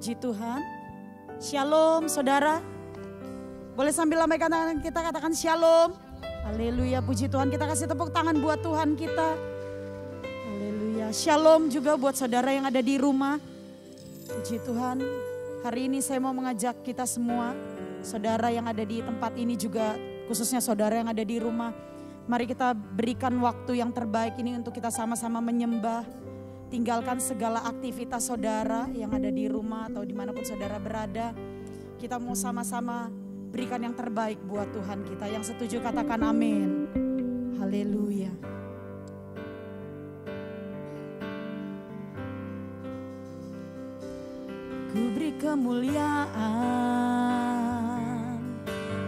Puji Tuhan. Shalom saudara. Boleh sambil lambaikan tangan kita katakan shalom. Haleluya puji Tuhan. Kita kasih tepuk tangan buat Tuhan kita. Haleluya. Shalom juga buat saudara yang ada di rumah. Puji Tuhan. Hari ini saya mau mengajak kita semua. Saudara yang ada di tempat ini juga khususnya saudara yang ada di rumah. Mari kita berikan waktu yang terbaik ini untuk kita sama-sama menyembah tinggalkan segala aktivitas saudara yang ada di rumah atau di mana pun saudara berada. Kita mau sama-sama berikan yang terbaik buat Tuhan kita. Yang setuju katakan amin. Haleluya. Ku beri kemuliaan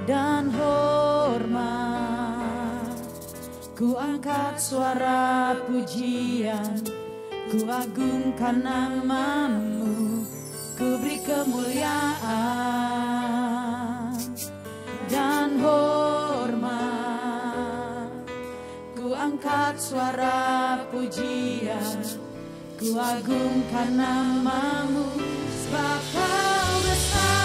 dan hormat. Ku angkat suara pujian Ku agungkan namamu, ku beri kemuliaan dan hormat. Ku angkat suara pujian, ku agungkan namamu, sebab kau besar,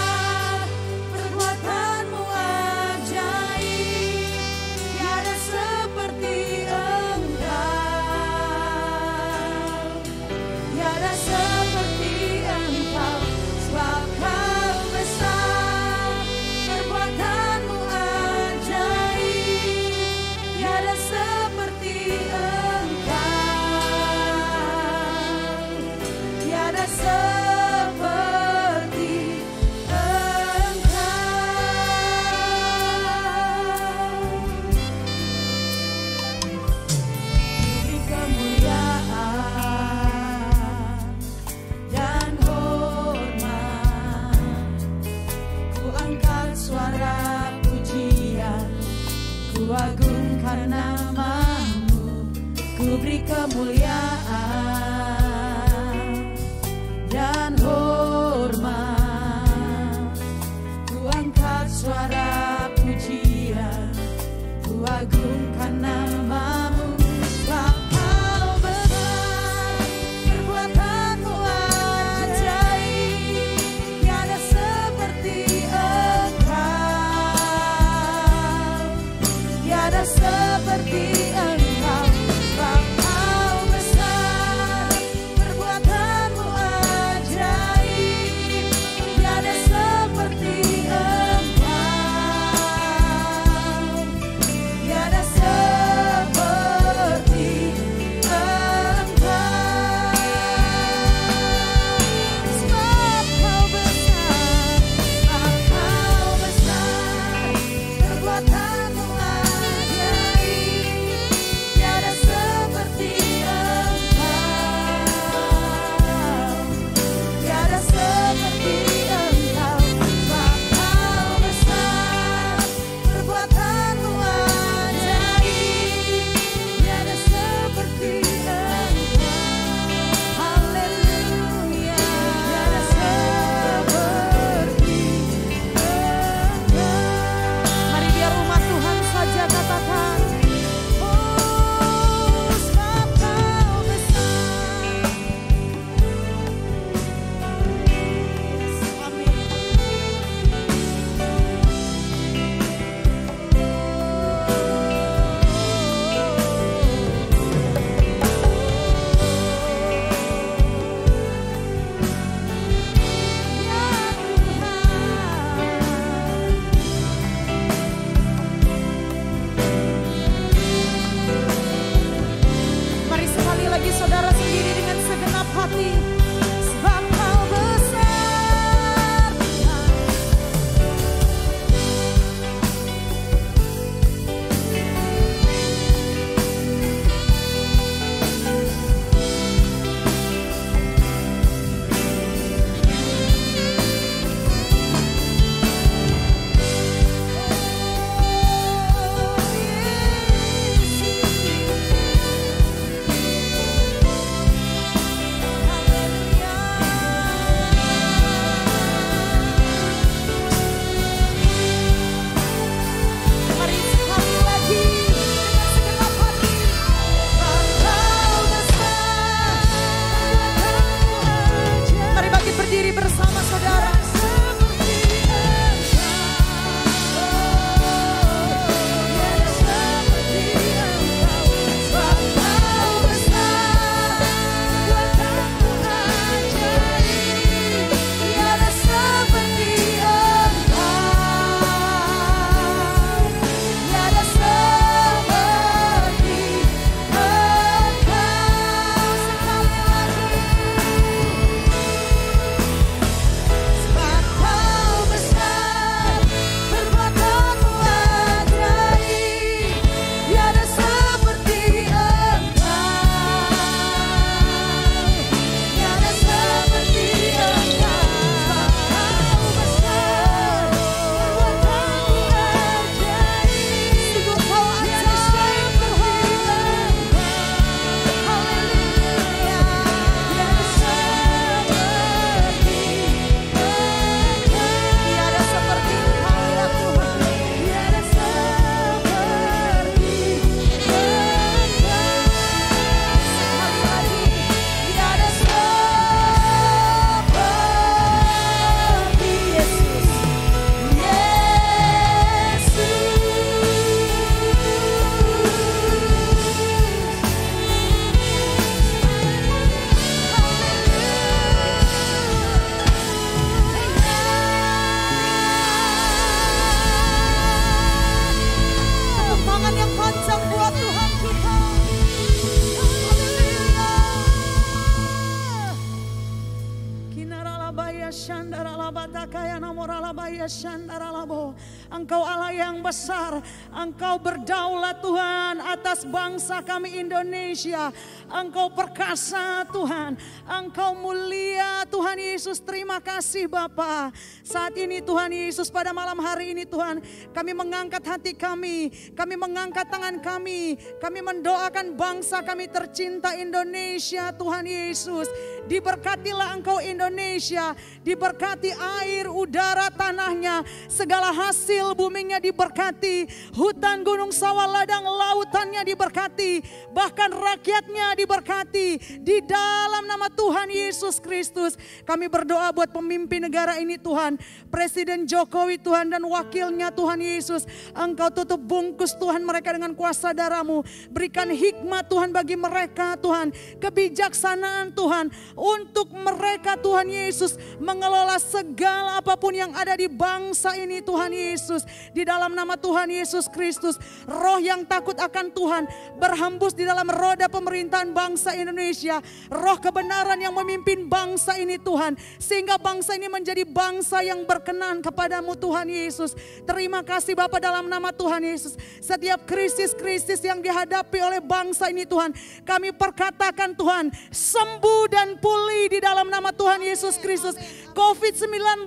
Indonesia. Engkau perkasa Tuhan, Engkau mulia Tuhan Yesus. Terima kasih Bapa. Saat ini Tuhan Yesus pada malam hari ini Tuhan, kami mengangkat hati kami, kami mengangkat tangan kami, kami mendoakan bangsa kami tercinta Indonesia Tuhan Yesus. Diberkatilah engkau Indonesia, diberkati air, udara, tanahnya, segala hasil buminya diberkati, hutan, gunung, sawah, ladang, lautannya diberkati, bahkan rakyatnya diberkati. Di dalam nama Tuhan Yesus Kristus, kami berdoa buat pemimpin negara ini Tuhan, Presiden Jokowi Tuhan dan wakilnya Tuhan Yesus, engkau tutup bungkus Tuhan mereka dengan kuasa darahmu, berikan hikmat Tuhan bagi mereka Tuhan, kebijaksanaan Tuhan, untuk mereka Tuhan Yesus mengelola segala apa pun yang ada di bangsa ini Tuhan Yesus. Di dalam nama Tuhan Yesus Kristus, roh yang takut akan Tuhan berhembus di dalam roda pemerintahan bangsa Indonesia. Roh kebenaran yang memimpin bangsa ini Tuhan. Sehingga bangsa ini menjadi bangsa berkenan kepadamu Tuhan Yesus. Terima kasih Bapak dalam nama Tuhan Yesus. Setiap krisis-krisis yang dihadapi oleh bangsa ini Tuhan. Kami perkatakan Tuhan sembuh dan pulih di dalam nama Tuhan Yesus Kristus. COVID-19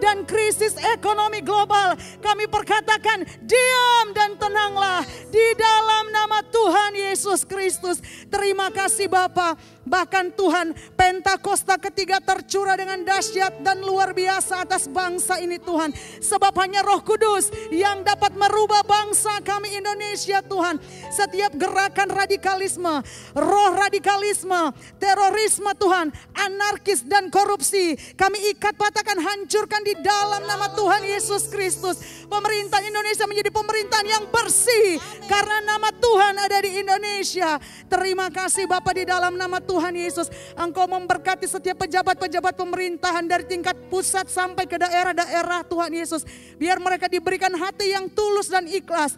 dan krisis ekonomi global. Kami perkatakan diam dan tenanglah di dalam nama Tuhan Yesus Kristus. Terima kasih Bapak. Bahkan Tuhan Pentakosta ketiga tercurah dengan dahsyat dan luar biasa atas bangsa ini Tuhan. Sebab hanya roh kudus yang dapat merubah bangsa kami Indonesia Tuhan. Setiap gerakan radikalisme, roh radikalisme, terorisme Tuhan, anarkis dan korupsi. Kami ikat patahkan hancurkan di dalam nama Tuhan Yesus Kristus. Pemerintah Indonesia menjadi pemerintahan yang bersih. Karena nama Tuhan ada di Indonesia. Terima kasih Bapak di dalam nama Tuhan Tuhan Yesus. Engkau memberkati setiap pejabat-pejabat pemerintahan dari tingkat pusat sampai ke daerah-daerah Tuhan Yesus. Biar mereka diberikan hati yang tulus dan ikhlas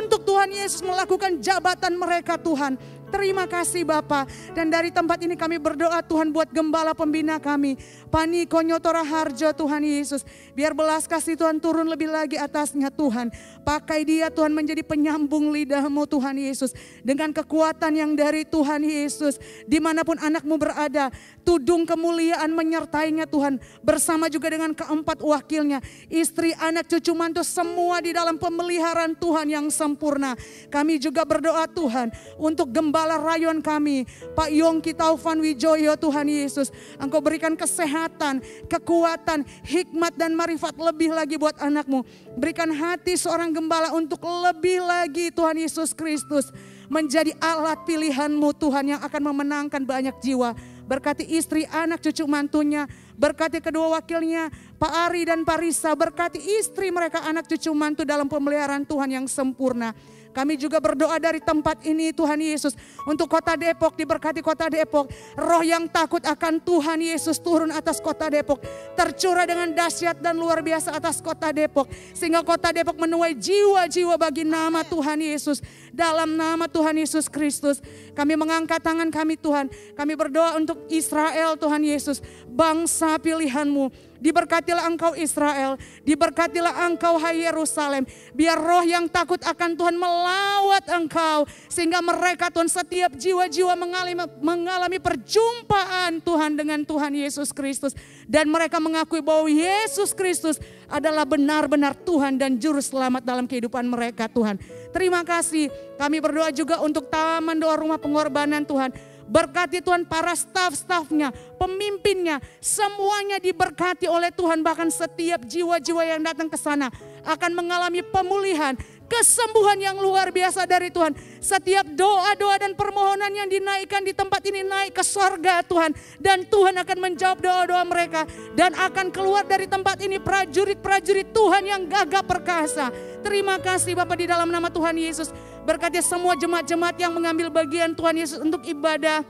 untuk Tuhan Yesus melakukan jabatan mereka Tuhan. Terima kasih Bapak. Dan dari tempat ini kami berdoa Tuhan buat gembala pembina kami. Pani Konyotora Harjo Tuhan Yesus. Biar belas kasih Tuhan turun lebih lagi atasnya Tuhan. Pakai dia Tuhan menjadi penyambung lidahmu Tuhan Yesus. Dengan kekuatan yang dari Tuhan Yesus. Di mana pun anakmu berada. Tudung kemuliaan menyertainya Tuhan. Bersama juga dengan keempat wakilnya. Istri, anak, cucu, mantu semua di dalam pemeliharaan Tuhan yang sempurna. Kami juga berdoa Tuhan untuk gembala Gembala rayon kami, Pak Yongki Taufan Wijoyo Tuhan Yesus. Engkau berikan kesehatan, kekuatan, hikmat dan marifat lebih lagi buat anakmu. Berikan hati seorang gembala untuk lebih lagi Tuhan Yesus Kristus. Menjadi alat pilihanmu Tuhan yang akan memenangkan banyak jiwa. Berkati istri, anak, cucu mantunya. Berkati kedua wakilnya, Pak Ari dan Pak Risa. Berkati istri mereka, anak, cucu mantu dalam pemeliharaan Tuhan yang sempurna. Kami juga berdoa dari tempat ini Tuhan Yesus. Untuk kota Depok, diberkati kota Depok. Roh yang takut akan Tuhan Yesus turun atas kota Depok. Tercurah dengan dahsyat dan luar biasa atas kota Depok. Sehingga kota Depok menuai jiwa-jiwa bagi nama Tuhan Yesus. Dalam nama Tuhan Yesus Kristus. Kami mengangkat tangan kami Tuhan. Kami berdoa untuk Israel Tuhan Yesus. Bangsa pilihanmu Diberkatilah engkau Israel, diberkatilah engkau hai Yerusalem. Biar roh yang takut akan Tuhan melawat engkau. Sehingga mereka Tuhan setiap jiwa-jiwa mengalami, mengalami perjumpaan Tuhan dengan Tuhan Yesus Kristus. Dan mereka mengakui bahwa Yesus Kristus adalah benar-benar Tuhan dan Juru Selamat dalam kehidupan mereka Tuhan. Terima kasih. Kami berdoa juga untuk taman doa rumah pengorbanan Tuhan Berkati Tuhan para staff-staffnya, pemimpinnya, semuanya diberkati oleh Tuhan. Bahkan setiap jiwa-jiwa yang datang ke sana akan mengalami pemulihan, kesembuhan yang luar biasa dari Tuhan. Setiap doa-doa dan permohonan yang dinaikkan di tempat ini naik ke sorga Tuhan. Dan Tuhan akan menjawab doa-doa mereka. Dan akan keluar dari tempat ini prajurit-prajurit Tuhan yang gagah perkasa. Terima kasih Bapak di dalam nama Tuhan Yesus. Berkati semua jemaat-jemaat yang mengambil bagian Tuhan Yesus untuk ibadah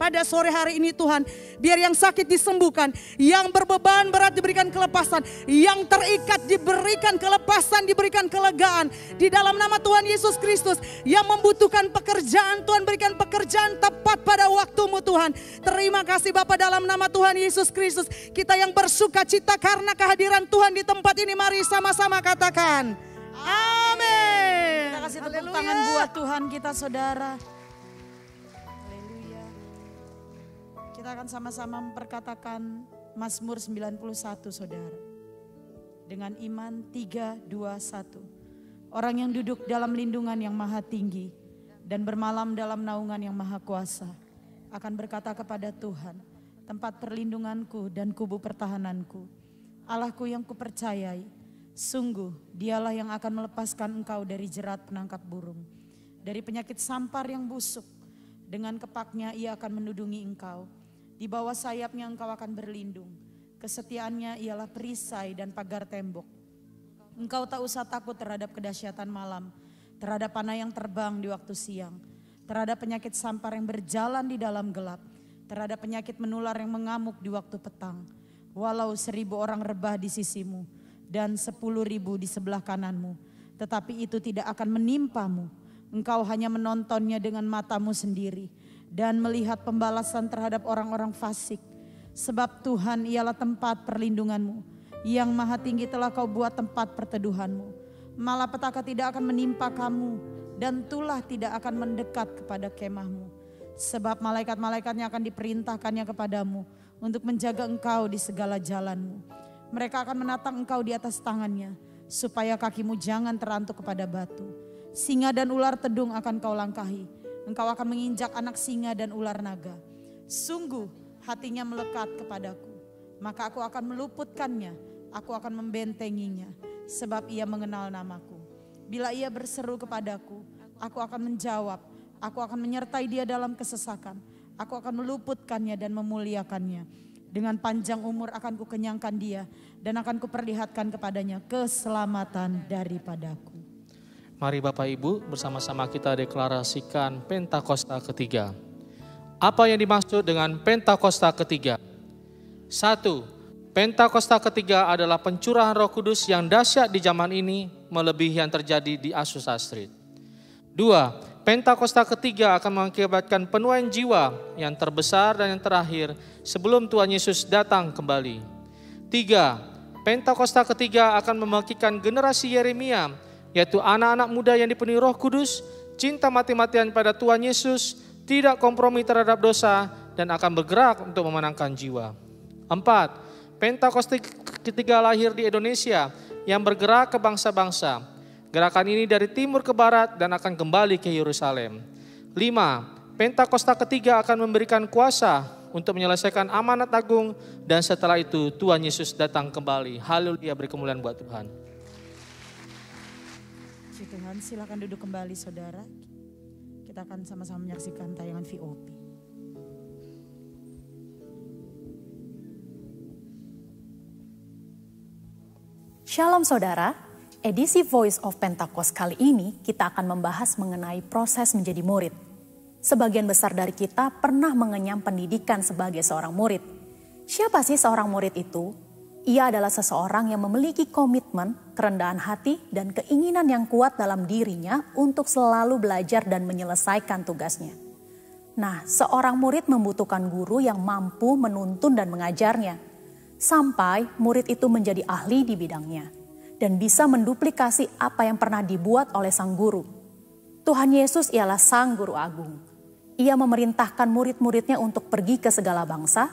pada sore hari ini Tuhan. Biar yang sakit disembuhkan, yang berbeban berat diberikan kelepasan, yang terikat diberikan kelepasan, diberikan kelegaan. Di dalam nama Tuhan Yesus Kristus yang membutuhkan pekerjaan, Tuhan berikan pekerjaan tepat pada waktumu Tuhan. Terima kasih Bapak dalam nama Tuhan Yesus Kristus. Kita yang bersuka cita karena kehadiran Tuhan di tempat ini, mari sama-sama katakan. Amin. Kasih tepuk tangan buat Tuhan kita saudara. kita akan sama-sama memperkatakan Mazmur 91 saudara. Dengan iman 3, 2, 1. Orang yang duduk dalam lindungan yang maha tinggi dan bermalam dalam naungan yang maha kuasa akan berkata kepada Tuhan, tempat perlindunganku dan kubu pertahananku, Allahku yang kupercayai, sungguh dialah yang akan melepaskan engkau dari jerat penangkap burung, dari penyakit sampar yang busuk, dengan kepaknya ia akan menudungi engkau di bawah sayapnya engkau akan berlindung. Kesetiaannya ialah perisai dan pagar tembok. Engkau tak usah takut terhadap kedahsyatan malam, terhadap panah yang terbang di waktu siang, terhadap penyakit sampar yang berjalan di dalam gelap, terhadap penyakit menular yang mengamuk di waktu petang. Walau seribu orang rebah di sisimu dan sepuluh ribu di sebelah kananmu, tetapi itu tidak akan menimpamu. Engkau hanya menontonnya dengan matamu sendiri dan melihat pembalasan terhadap orang-orang fasik. Sebab Tuhan ialah tempat perlindunganmu. Yang maha tinggi telah kau buat tempat perteduhanmu. Malapetaka tidak akan menimpa kamu dan tulah tidak akan mendekat kepada kemahmu. Sebab malaikat-malaikatnya akan diperintahkannya kepadamu untuk menjaga engkau di segala jalanmu. Mereka akan menatang engkau di atas tangannya supaya kakimu jangan terantuk kepada batu. Singa dan ular tedung akan kau langkahi engkau akan menginjak anak singa dan ular naga. Sungguh hatinya melekat kepadaku, maka aku akan meluputkannya, aku akan membentenginya, sebab ia mengenal namaku. Bila ia berseru kepadaku, aku akan menjawab, aku akan menyertai dia dalam kesesakan, aku akan meluputkannya dan memuliakannya. Dengan panjang umur akan kukenyangkan dia dan akan kuperlihatkan kepadanya keselamatan daripadaku. Mari Bapak Ibu bersama-sama kita deklarasikan Pentakosta ketiga. Apa yang dimaksud dengan Pentakosta ketiga? Satu, Pentakosta ketiga adalah pencurahan roh kudus yang dahsyat di zaman ini melebihi yang terjadi di Azusa Street. Dua, Pentakosta ketiga akan mengakibatkan penuaian jiwa yang terbesar dan yang terakhir sebelum Tuhan Yesus datang kembali. Tiga, Pentakosta ketiga akan membangkitkan generasi Yeremia yaitu anak-anak muda yang dipenuhi Roh Kudus, cinta mati-matian pada Tuhan Yesus, tidak kompromi terhadap dosa, dan akan bergerak untuk memenangkan jiwa. Empat, Pentakosta ketiga lahir di Indonesia yang bergerak ke bangsa-bangsa. Gerakan ini dari timur ke barat dan akan kembali ke Yerusalem. Lima, Pentakosta ketiga akan memberikan kuasa untuk menyelesaikan amanat agung dan setelah itu Tuhan Yesus datang kembali. Haleluya beri kemuliaan buat Tuhan. Tuhan, silakan duduk kembali saudara. Kita akan sama-sama menyaksikan tayangan VOP. Shalom saudara, edisi Voice of Pentecost kali ini kita akan membahas mengenai proses menjadi murid. Sebagian besar dari kita pernah mengenyam pendidikan sebagai seorang murid. Siapa sih seorang murid itu? Ia adalah seseorang yang memiliki komitmen, kerendahan hati, dan keinginan yang kuat dalam dirinya untuk selalu belajar dan menyelesaikan tugasnya. Nah, seorang murid membutuhkan guru yang mampu menuntun dan mengajarnya, sampai murid itu menjadi ahli di bidangnya dan bisa menduplikasi apa yang pernah dibuat oleh sang guru. Tuhan Yesus ialah sang guru agung. Ia memerintahkan murid-muridnya untuk pergi ke segala bangsa,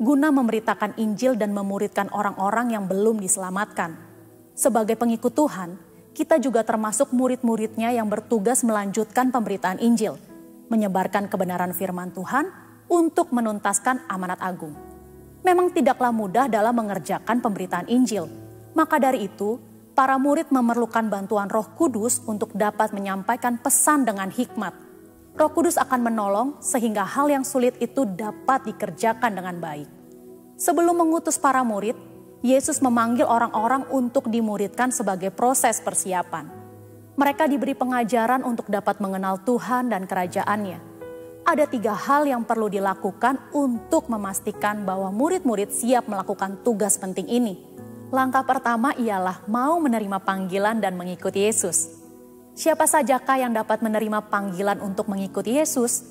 guna memberitakan Injil dan memuridkan orang-orang yang belum diselamatkan. Sebagai pengikut Tuhan, kita juga termasuk murid-muridnya yang bertugas melanjutkan pemberitaan Injil, menyebarkan kebenaran firman Tuhan untuk menuntaskan amanat agung. Memang tidaklah mudah dalam mengerjakan pemberitaan Injil, maka dari itu para murid memerlukan bantuan roh kudus untuk dapat menyampaikan pesan dengan hikmat Roh Kudus akan menolong sehingga hal yang sulit itu dapat dikerjakan dengan baik. Sebelum mengutus para murid, Yesus memanggil orang-orang untuk dimuridkan sebagai proses persiapan. Mereka diberi pengajaran untuk dapat mengenal Tuhan dan kerajaannya. ada tiga hal yang perlu dilakukan untuk memastikan bahwa murid-murid siap melakukan tugas penting ini. Langkah pertama ialah mau menerima panggilan dan mengikuti Yesus. Siapa sajakah yang dapat menerima panggilan untuk mengikuti Yesus?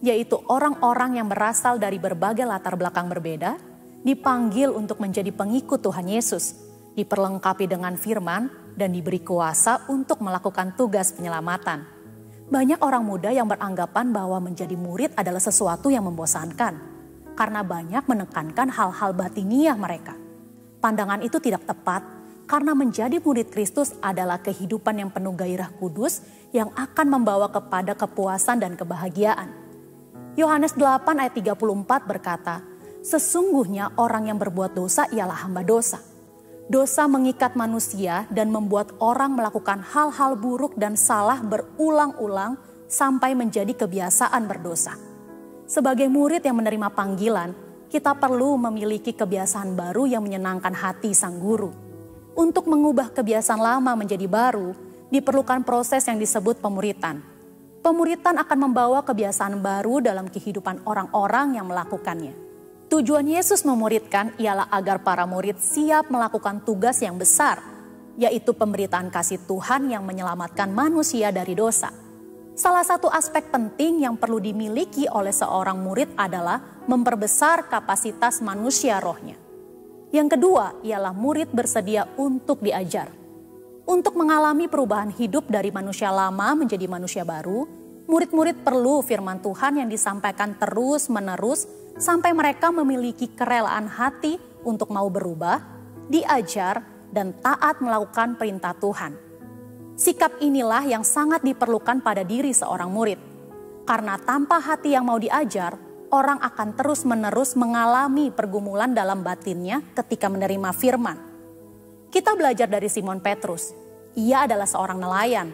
Yaitu orang-orang yang berasal dari berbagai latar belakang berbeda, dipanggil untuk menjadi pengikut Tuhan Yesus, diperlengkapi dengan firman, dan diberi kuasa untuk melakukan tugas penyelamatan. Banyak orang muda yang beranggapan bahwa menjadi murid adalah sesuatu yang membosankan, karena banyak menekankan hal-hal batiniah mereka. Pandangan itu tidak tepat, karena menjadi murid Kristus adalah kehidupan yang penuh gairah kudus yang akan membawa kepada kepuasan dan kebahagiaan. Yohanes 8 ayat 34 berkata, Sesungguhnya orang yang berbuat dosa ialah hamba dosa Dosa mengikat manusia dan membuat orang melakukan hal-hal buruk dan salah berulang-ulang sampai menjadi kebiasaan berdosa. Sebagai murid yang menerima panggilan, kita perlu memiliki kebiasaan baru yang menyenangkan hati sang guru. Untuk mengubah kebiasaan lama menjadi baru, diperlukan proses yang disebut pemuritan. Pemuritan akan membawa kebiasaan baru dalam kehidupan orang-orang yang melakukannya. Tujuan Yesus memuridkan ialah agar para murid siap melakukan tugas yang besar, yaitu pemberitaan kasih Tuhan yang menyelamatkan manusia dari dosa. Salah satu aspek penting yang perlu dimiliki oleh seorang murid adalah memperbesar kapasitas manusia rohnya. Yang kedua ialah murid bersedia untuk diajar. Untuk mengalami perubahan hidup dari manusia lama menjadi manusia baru, murid-murid perlu firman Tuhan yang disampaikan terus-menerus sampai mereka memiliki kerelaan hati untuk mau berubah, diajar, dan taat melakukan perintah Tuhan. Sikap inilah yang sangat diperlukan pada diri seorang murid, karena tanpa hati yang mau diajar, orang akan terus-menerus mengalami pergumulan dalam batinnya ketika menerima firman. Kita belajar dari Simon Petrus. Ia adalah seorang nelayan.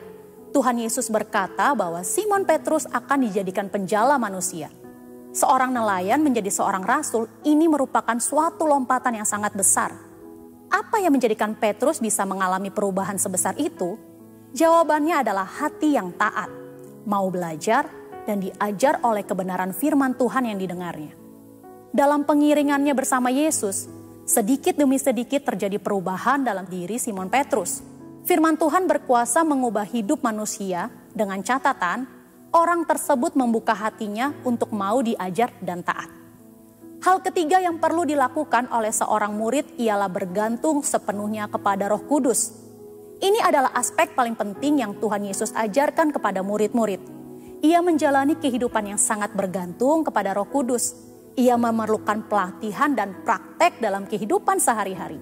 Tuhan Yesus berkata bahwa Simon Petrus akan dijadikan penjala manusia seorang nelayan menjadi seorang rasul, ini merupakan suatu lompatan yang sangat besar. Apa yang menjadikan Petrus bisa mengalami perubahan sebesar itu? Jawabannya adalah hati yang taat, mau belajar, dan diajar oleh kebenaran firman Tuhan yang didengarnya. Dalam pengiringannya bersama Yesus, sedikit demi sedikit terjadi perubahan dalam diri Simon Petrus. Firman Tuhan berkuasa mengubah hidup manusia dengan catatan orang tersebut membuka hatinya untuk mau diajar dan taat. Hal ketiga yang perlu dilakukan oleh seorang murid ialah bergantung sepenuhnya kepada Roh Kudus. Ini adalah aspek paling penting yang Tuhan Yesus ajarkan kepada murid-murid. Ia menjalani kehidupan yang sangat bergantung kepada Roh Kudus. Ia memerlukan pelatihan dan praktek dalam kehidupan sehari-hari.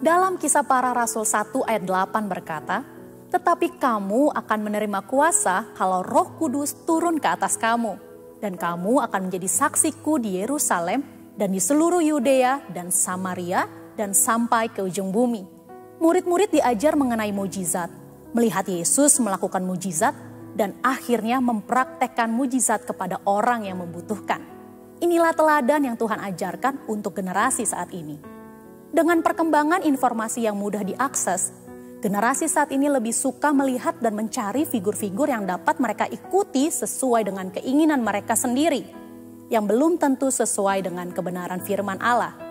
Dalam kisah para rasul 1 ayat 8 berkata, tetapi kamu akan menerima kuasa kalau Roh Kudus turun ke atas kamu, dan kamu akan menjadi saksiku di Yerusalem dan di seluruh Yudea dan Samaria dan sampai ke ujung bumi. Murid-murid diajar mengenai mujizat, melihat Yesus melakukan mujizat, dan akhirnya mempraktekkan mujizat kepada orang yang membutuhkan. Inilah teladan yang Tuhan ajarkan untuk generasi saat ini. Dengan perkembangan informasi yang mudah diakses, Generasi saat ini lebih suka melihat dan mencari figur-figur yang dapat mereka ikuti sesuai dengan keinginan mereka sendiri, yang belum tentu sesuai dengan kebenaran firman Allah.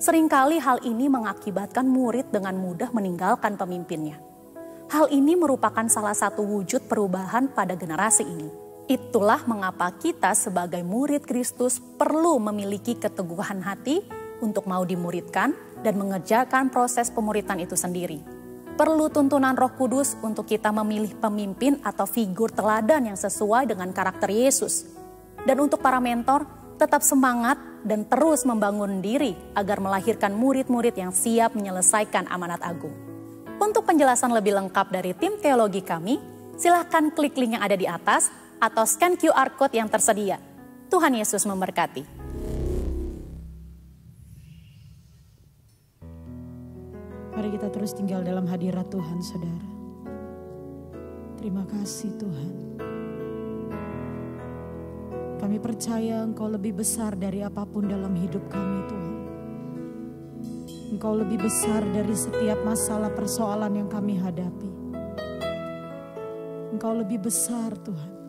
Seringkali hal ini mengakibatkan murid dengan mudah meninggalkan pemimpinnya. Hal ini merupakan salah satu wujud perubahan pada generasi ini. Itulah mengapa kita sebagai murid Kristus perlu memiliki keteguhan hati untuk mau dimuridkan dan mengerjakan proses pemuritan itu sendiri perlu tuntunan Roh Kudus untuk kita memilih pemimpin atau figur teladan yang sesuai dengan karakter Yesus. Dan untuk para mentor, tetap semangat dan terus membangun diri agar melahirkan murid-murid yang siap menyelesaikan amanat agung. Untuk penjelasan lebih lengkap dari tim teologi kami, silahkan klik link yang ada di atas atau scan QR Code yang tersedia. Tuhan Yesus memberkati. Mari kita terus tinggal dalam hadirat Tuhan, saudara. Terima kasih Tuhan. Kami percaya Engkau lebih besar dari apa pun dalam hidup kami Tuhan. Engkau lebih besar dari setiap masalah persoalan yang kami hadapi. Engkau lebih besar Tuhan.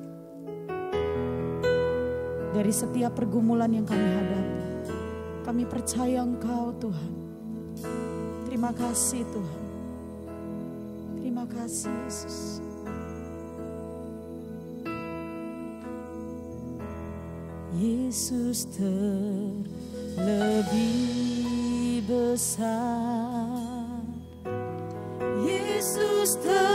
dari setiap pergumulan yang kami hadapi. Kami percaya Engkau Tuhan. Terima kasih Tuhan. Terima kasih Yesus. Yesus terlebih besar. Yesus terlebih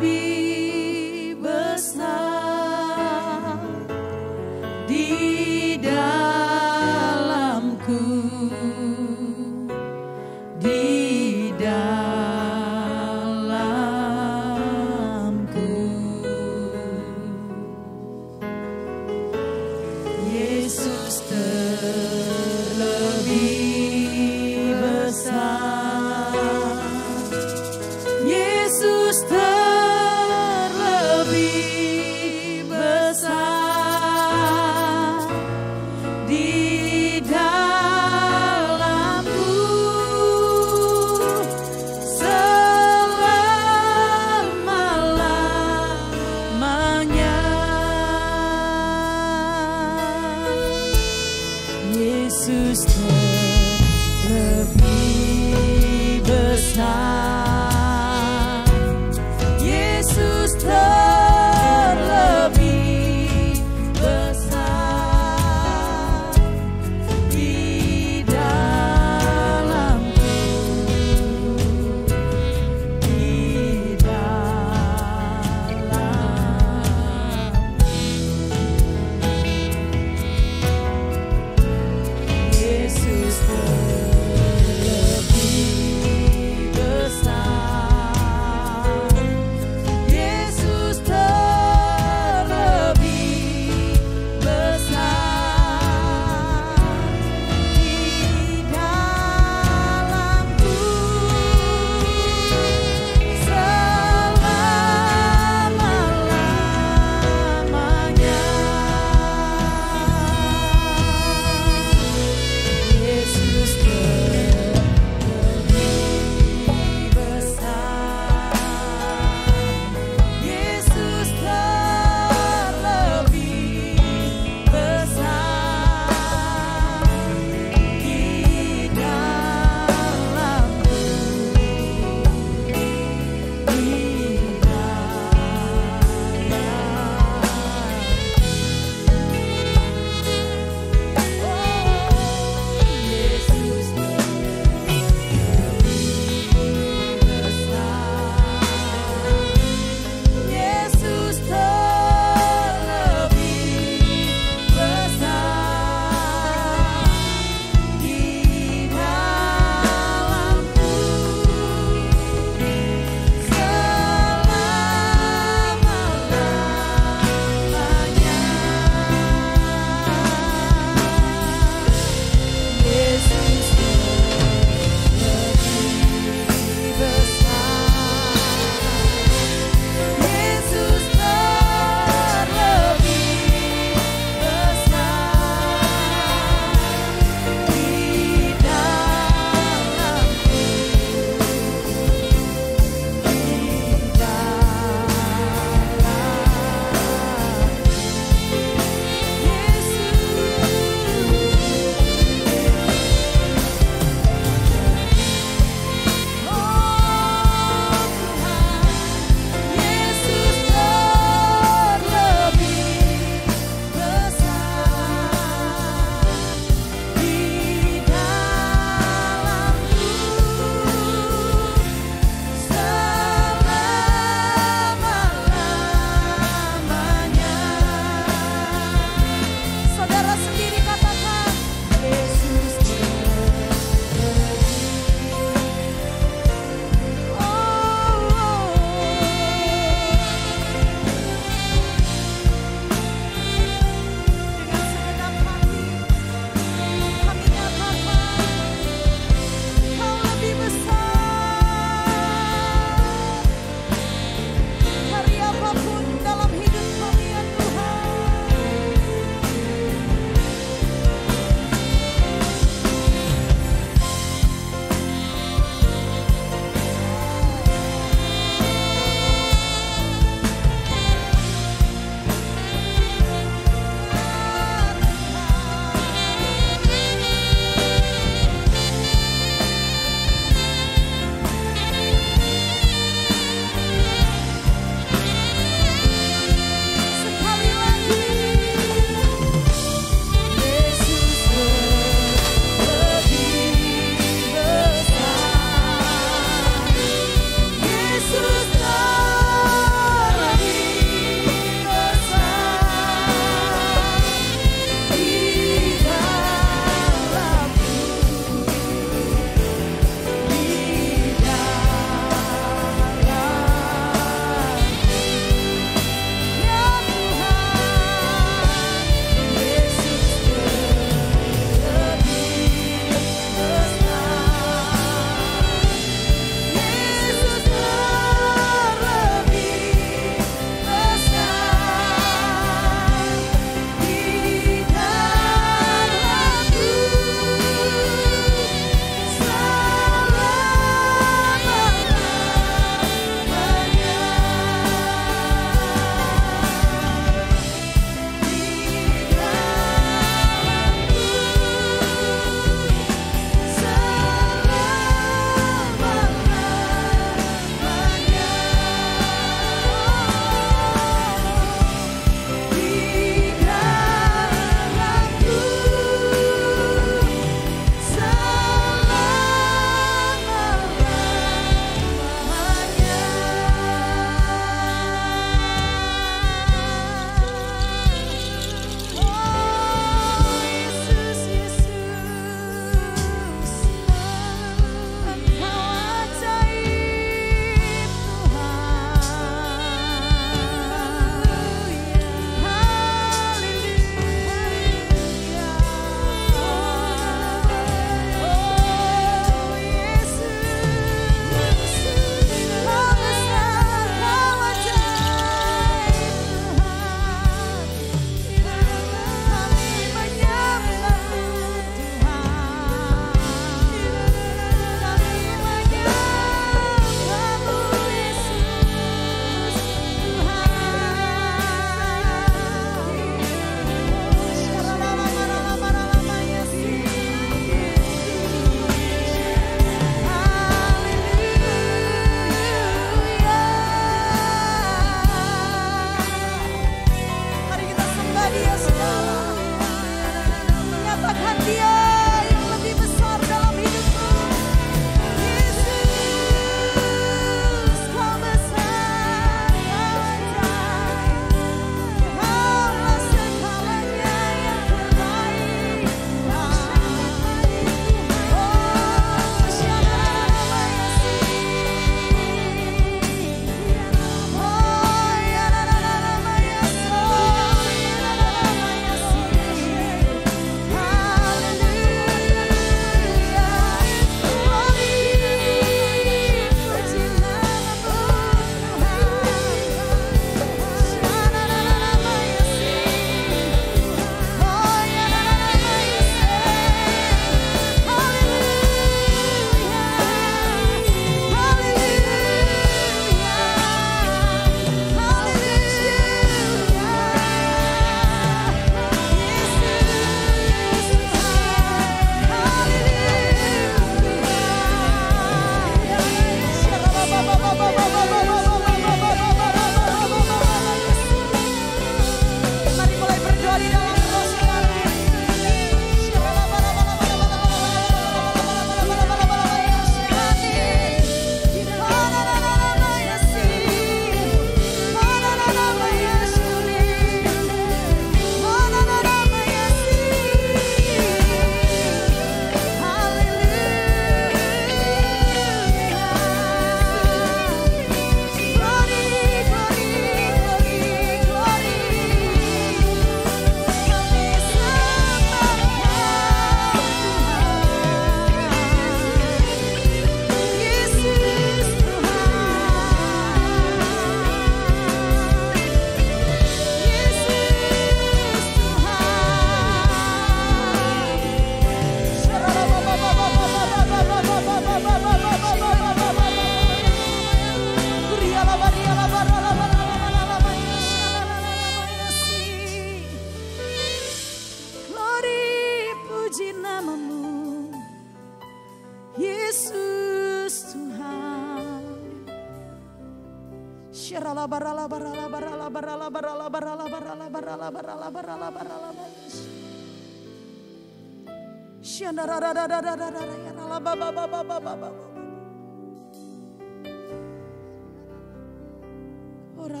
Ora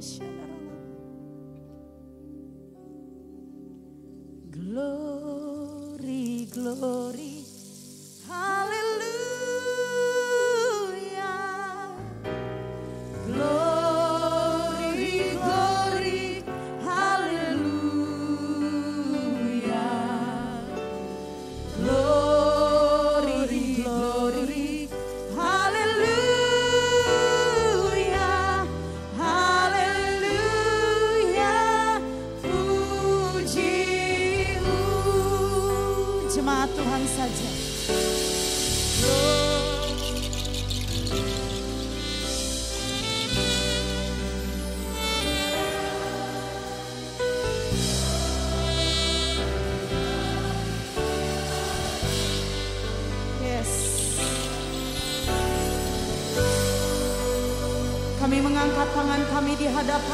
shana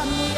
Come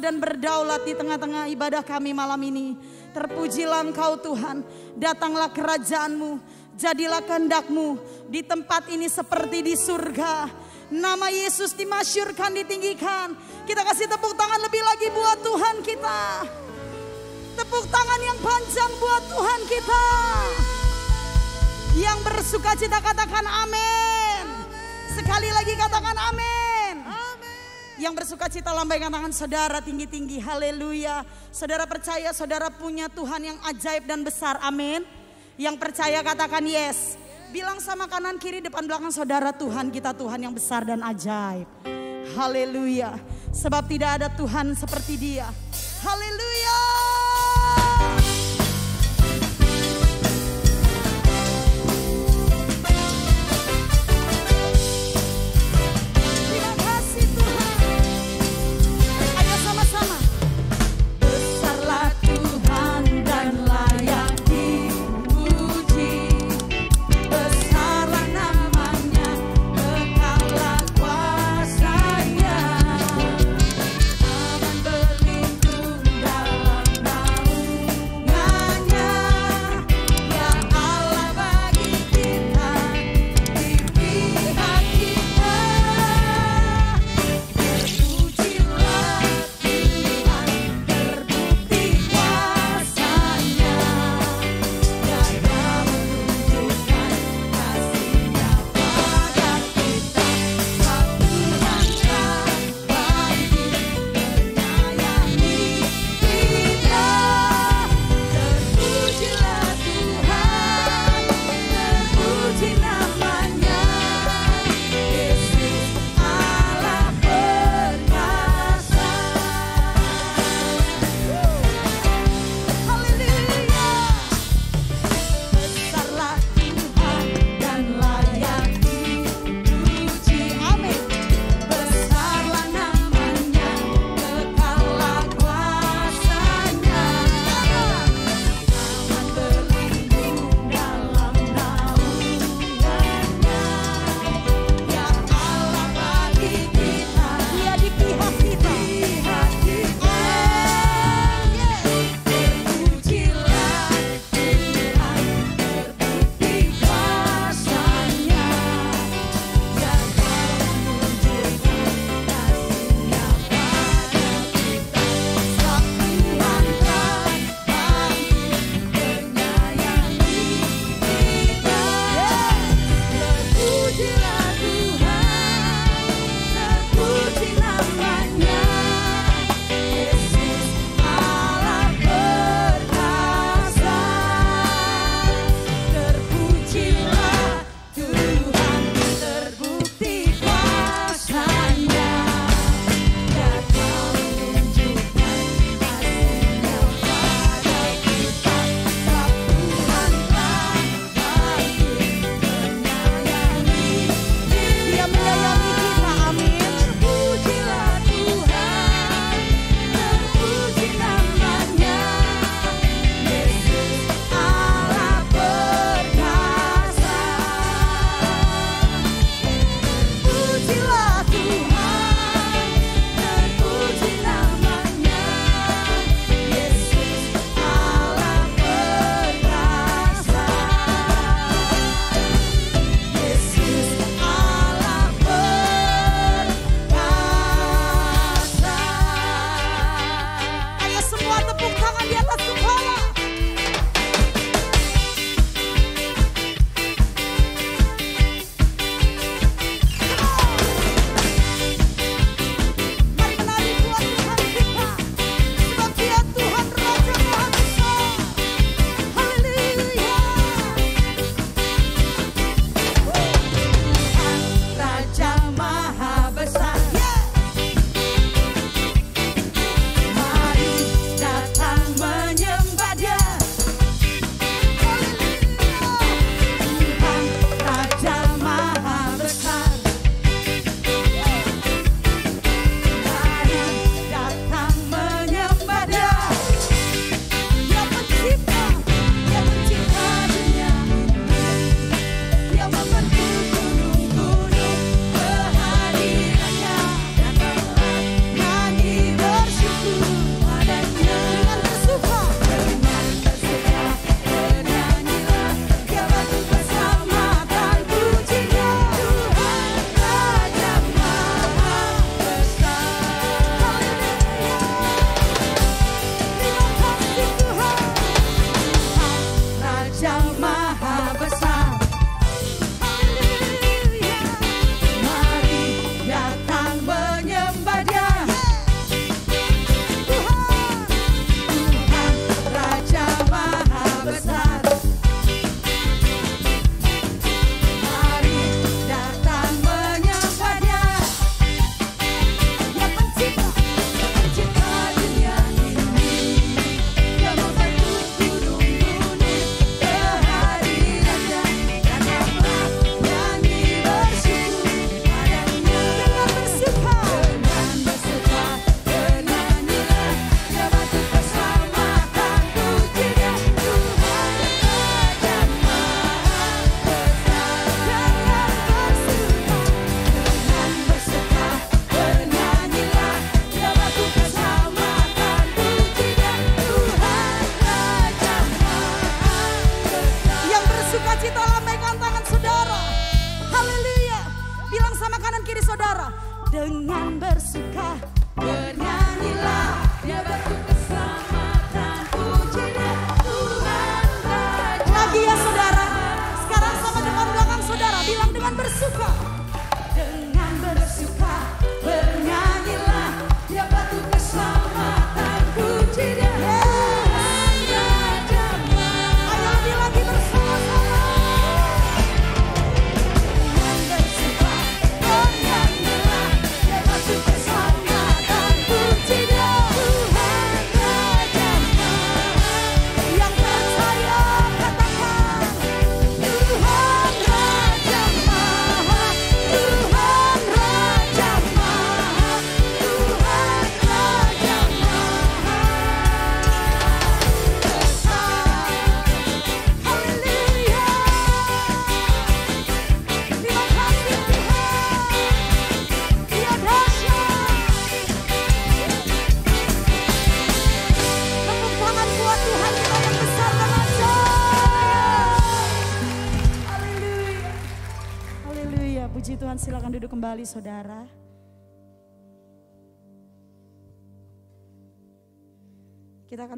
dan berdaulat di tengah-tengah ibadah kami malam ini. Terpujilah engkau Tuhan. Datanglah kerajaanmu. Jadilah kehendakmu di tempat ini seperti di surga. Nama Yesus dimasyurkan, ditinggikan. Kita kasih tepuk tangan lebih lagi buat Tuhan kita. Tepuk tangan yang panjang buat Tuhan kita. Yang bersuka cita katakan amin. Sekali lagi katakan amin. Yang bersuka cita lambaikan tangan saudara tinggi-tinggi. Haleluya. Saudara percaya saudara punya Tuhan yang ajaib dan besar. Amin. Yang percaya katakan yes. Bilang sama kanan kiri depan belakang saudara Tuhan kita Tuhan yang besar dan ajaib. Haleluya. Sebab tidak ada Tuhan seperti dia. Haleluya.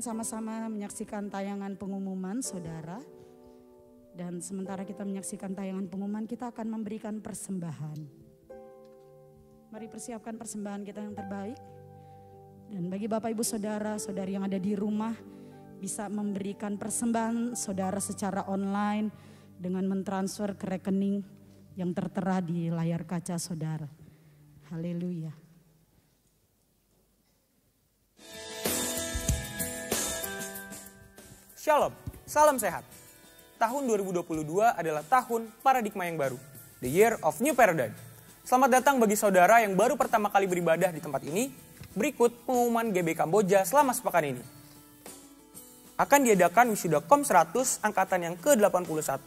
Sama-sama menyaksikan tayangan pengumuman saudara. Dan sementara kita menyaksikan tayangan pengumuman kita akan memberikan persembahan. Mari persiapkan persembahan kita yang terbaik. Dan bagi Bapak Ibu Saudara, saudari yang ada di rumah bisa memberikan persembahan saudara secara online dengan mentransfer ke rekening yang tertera di layar kaca saudara. Haleluya. Shalom, salam sehat. Tahun 2022 adalah tahun paradigma yang baru, the year of new paradigm. Selamat datang bagi saudara yang baru pertama kali beribadah di tempat ini. Berikut pengumuman GB Kamboja selama sepekan ini. Akan diadakan wisuda KOM 100 angkatan yang ke-81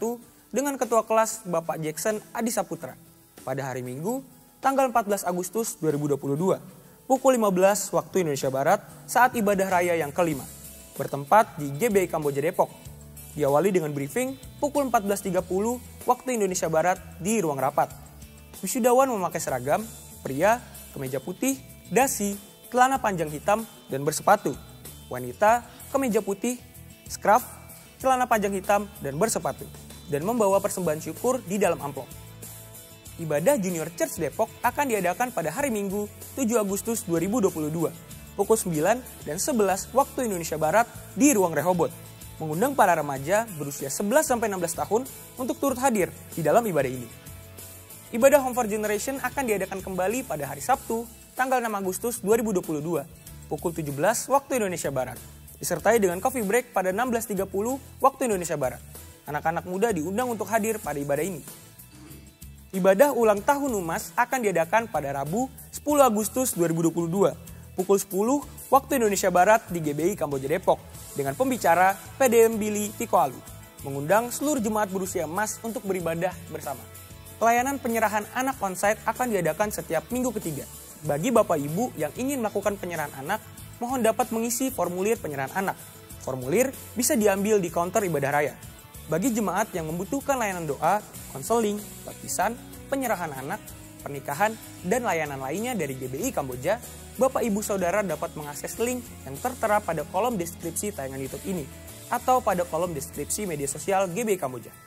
dengan ketua kelas Bapak Jackson Adi Saputra pada hari Minggu tanggal 14 Agustus 2022 pukul 15 waktu Indonesia Barat saat ibadah raya yang kelima bertempat di GBI Kamboja Depok. Diawali dengan briefing pukul 14.30 waktu Indonesia Barat di ruang rapat. Wisudawan memakai seragam, pria, kemeja putih, dasi, celana panjang hitam, dan bersepatu. Wanita, kemeja putih, scarf, celana panjang hitam, dan bersepatu. Dan membawa persembahan syukur di dalam amplop. Ibadah Junior Church Depok akan diadakan pada hari Minggu 7 Agustus 2022 pukul 9 dan 11 waktu Indonesia Barat di Ruang Rehobot. Mengundang para remaja berusia 11-16 tahun untuk turut hadir di dalam ibadah ini. Ibadah Home for Generation akan diadakan kembali pada hari Sabtu, tanggal 6 Agustus 2022, pukul 17 waktu Indonesia Barat. Disertai dengan coffee break pada 16.30 waktu Indonesia Barat. Anak-anak muda diundang untuk hadir pada ibadah ini. Ibadah ulang tahun Umas akan diadakan pada Rabu 10 Agustus 2022 pukul 10 waktu Indonesia Barat di GBI Kamboja Depok dengan pembicara PDM Billy Tikoalu mengundang seluruh jemaat berusia emas untuk beribadah bersama. Pelayanan penyerahan anak onsite akan diadakan setiap minggu ketiga. Bagi Bapak Ibu yang ingin melakukan penyerahan anak, mohon dapat mengisi formulir penyerahan anak. Formulir bisa diambil di counter ibadah raya. Bagi jemaat yang membutuhkan layanan doa, konseling, baptisan, penyerahan anak, pernikahan, dan layanan lainnya dari GBI Kamboja, Bapak Ibu Saudara dapat mengakses link yang tertera pada kolom deskripsi tayangan YouTube ini atau pada kolom deskripsi media sosial GBI Kamboja.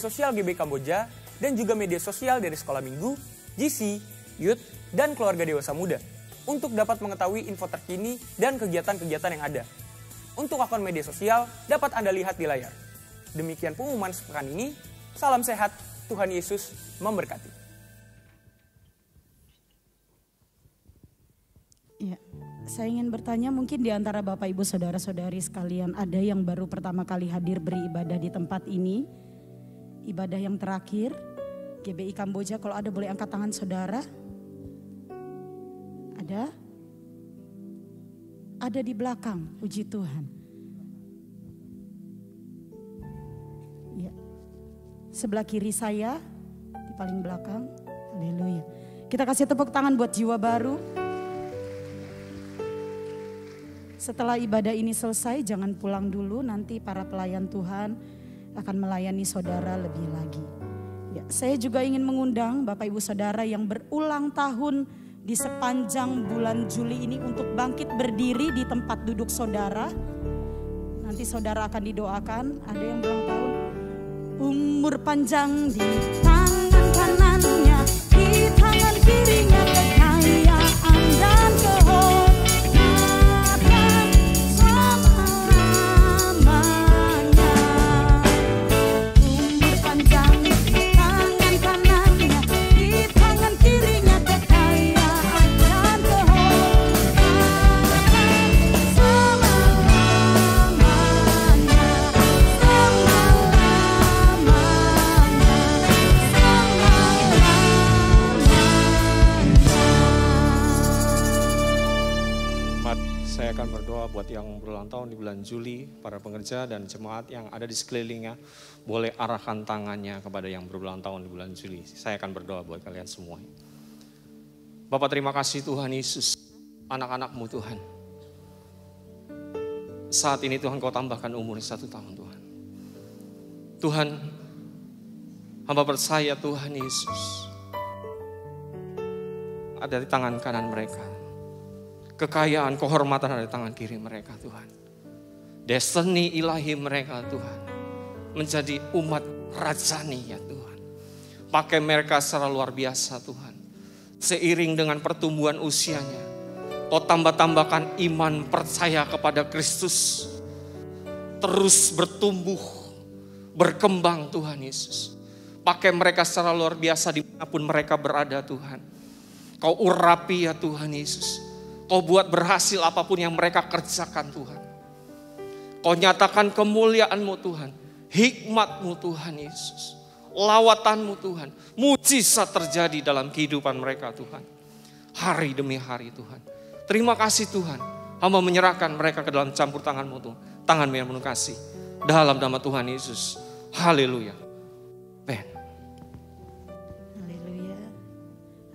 Sosial GB Kamboja dan juga media sosial dari Sekolah Minggu, GC, Youth, dan Keluarga Dewasa Muda untuk dapat mengetahui info terkini dan kegiatan-kegiatan yang ada. Untuk akun media sosial dapat Anda lihat di layar. Demikian pengumuman sepekan ini. Salam sehat, Tuhan Yesus memberkati. Ya, saya ingin bertanya mungkin di antara Bapak Ibu Saudara-saudari sekalian ada yang baru pertama kali hadir beribadah di tempat ini. Ibadah yang terakhir, GBI Kamboja kalau ada boleh angkat tangan saudara. Ada? Ada di belakang, puji Tuhan. Ya. Sebelah kiri saya, di paling belakang. Haleluya. Kita kasih tepuk tangan buat jiwa baru. Setelah ibadah ini selesai, jangan pulang dulu. Nanti para pelayan Tuhan akan melayani saudara lebih lagi. Ya, saya juga ingin mengundang Bapak Ibu Saudara yang berulang tahun di sepanjang bulan Juli ini untuk bangkit berdiri di tempat duduk saudara. Nanti saudara akan didoakan. Ada yang berulang tahun. Umur panjang di tangan kanannya, di tangan kirinya buat yang berulang tahun di bulan Juli, para pengerja dan jemaat yang ada di sekelilingnya, boleh arahkan tangannya kepada yang berulang tahun di bulan Juli. Saya akan berdoa buat kalian semua. Bapak terima kasih Tuhan Yesus, anak-anakmu Tuhan. Saat ini Tuhan kau tambahkan umur satu tahun Tuhan. Tuhan, hamba percaya Tuhan Yesus ada di tangan kanan mereka kekayaan, kehormatan ada di tangan kiri mereka Tuhan. Destiny ilahi mereka Tuhan. Menjadi umat rajani ya Tuhan. Pakai mereka secara luar biasa Tuhan. Seiring dengan pertumbuhan usianya. Kau tambah-tambahkan iman percaya kepada Kristus. Terus bertumbuh, berkembang Tuhan Yesus. Pakai mereka secara luar biasa di mana pun mereka berada Tuhan. Kau urapi ya Tuhan Yesus. Kau buat berhasil apa pun yang mereka kerjakan Tuhan. Kau nyatakan kemuliaan-Mu Tuhan. Hikmat-Mu Tuhan Yesus. Lawatanmu Tuhan. Mujizat terjadi dalam kehidupan mereka Tuhan. Hari demi hari Tuhan. Terima kasih Tuhan. Hamba menyerahkan mereka ke dalam campur tangan-Mu Tuhan. Tangan-Mu yang penuh kasih. Dalam nama Tuhan Yesus. Haleluya.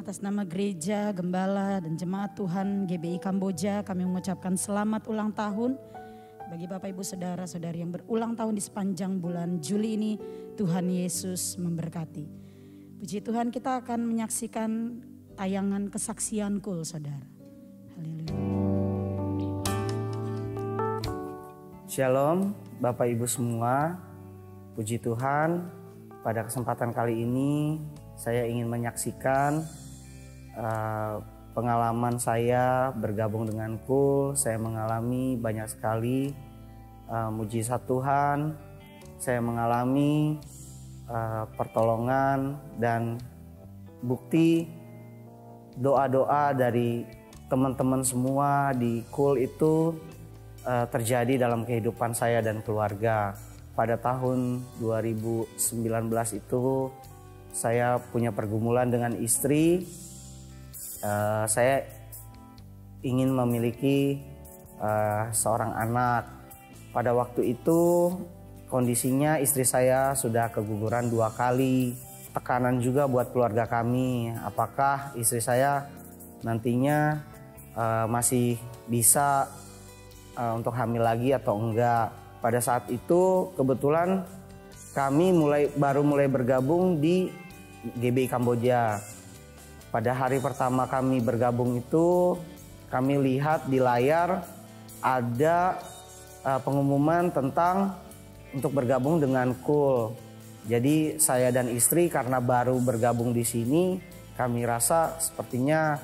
Atas nama gereja, gembala, dan jemaat Tuhan GBI Kamboja, kami mengucapkan selamat ulang tahun bagi Bapak Ibu Saudara Saudari yang berulang tahun di sepanjang bulan Juli ini. Tuhan Yesus memberkati. Puji Tuhan kita akan menyaksikan tayangan kesaksian kul Saudara. Haleluya. Shalom Bapak Ibu semua, puji Tuhan pada kesempatan kali ini saya ingin menyaksikan uh, pengalaman saya bergabung dengan KUL. Saya mengalami banyak sekali uh, mujizat Tuhan, saya mengalami uh, pertolongan dan bukti doa-doa dari teman-teman semua di KUL itu uh, terjadi dalam kehidupan saya dan keluarga. Pada tahun 2019 itu saya punya pergumulan dengan istri. Uh, saya ingin memiliki uh, seorang anak. Pada waktu itu kondisinya istri saya sudah keguguran dua kali. Tekanan juga buat keluarga kami. Apakah istri saya nantinya uh, masih bisa uh, untuk hamil lagi atau enggak. Pada saat itu kebetulan kami mulai baru mulai bergabung di GB Kamboja. Pada hari pertama kami bergabung itu kami lihat di layar ada uh, pengumuman tentang untuk bergabung dengan KUL. Jadi saya dan istri karena baru bergabung di sini, kami rasa sepertinya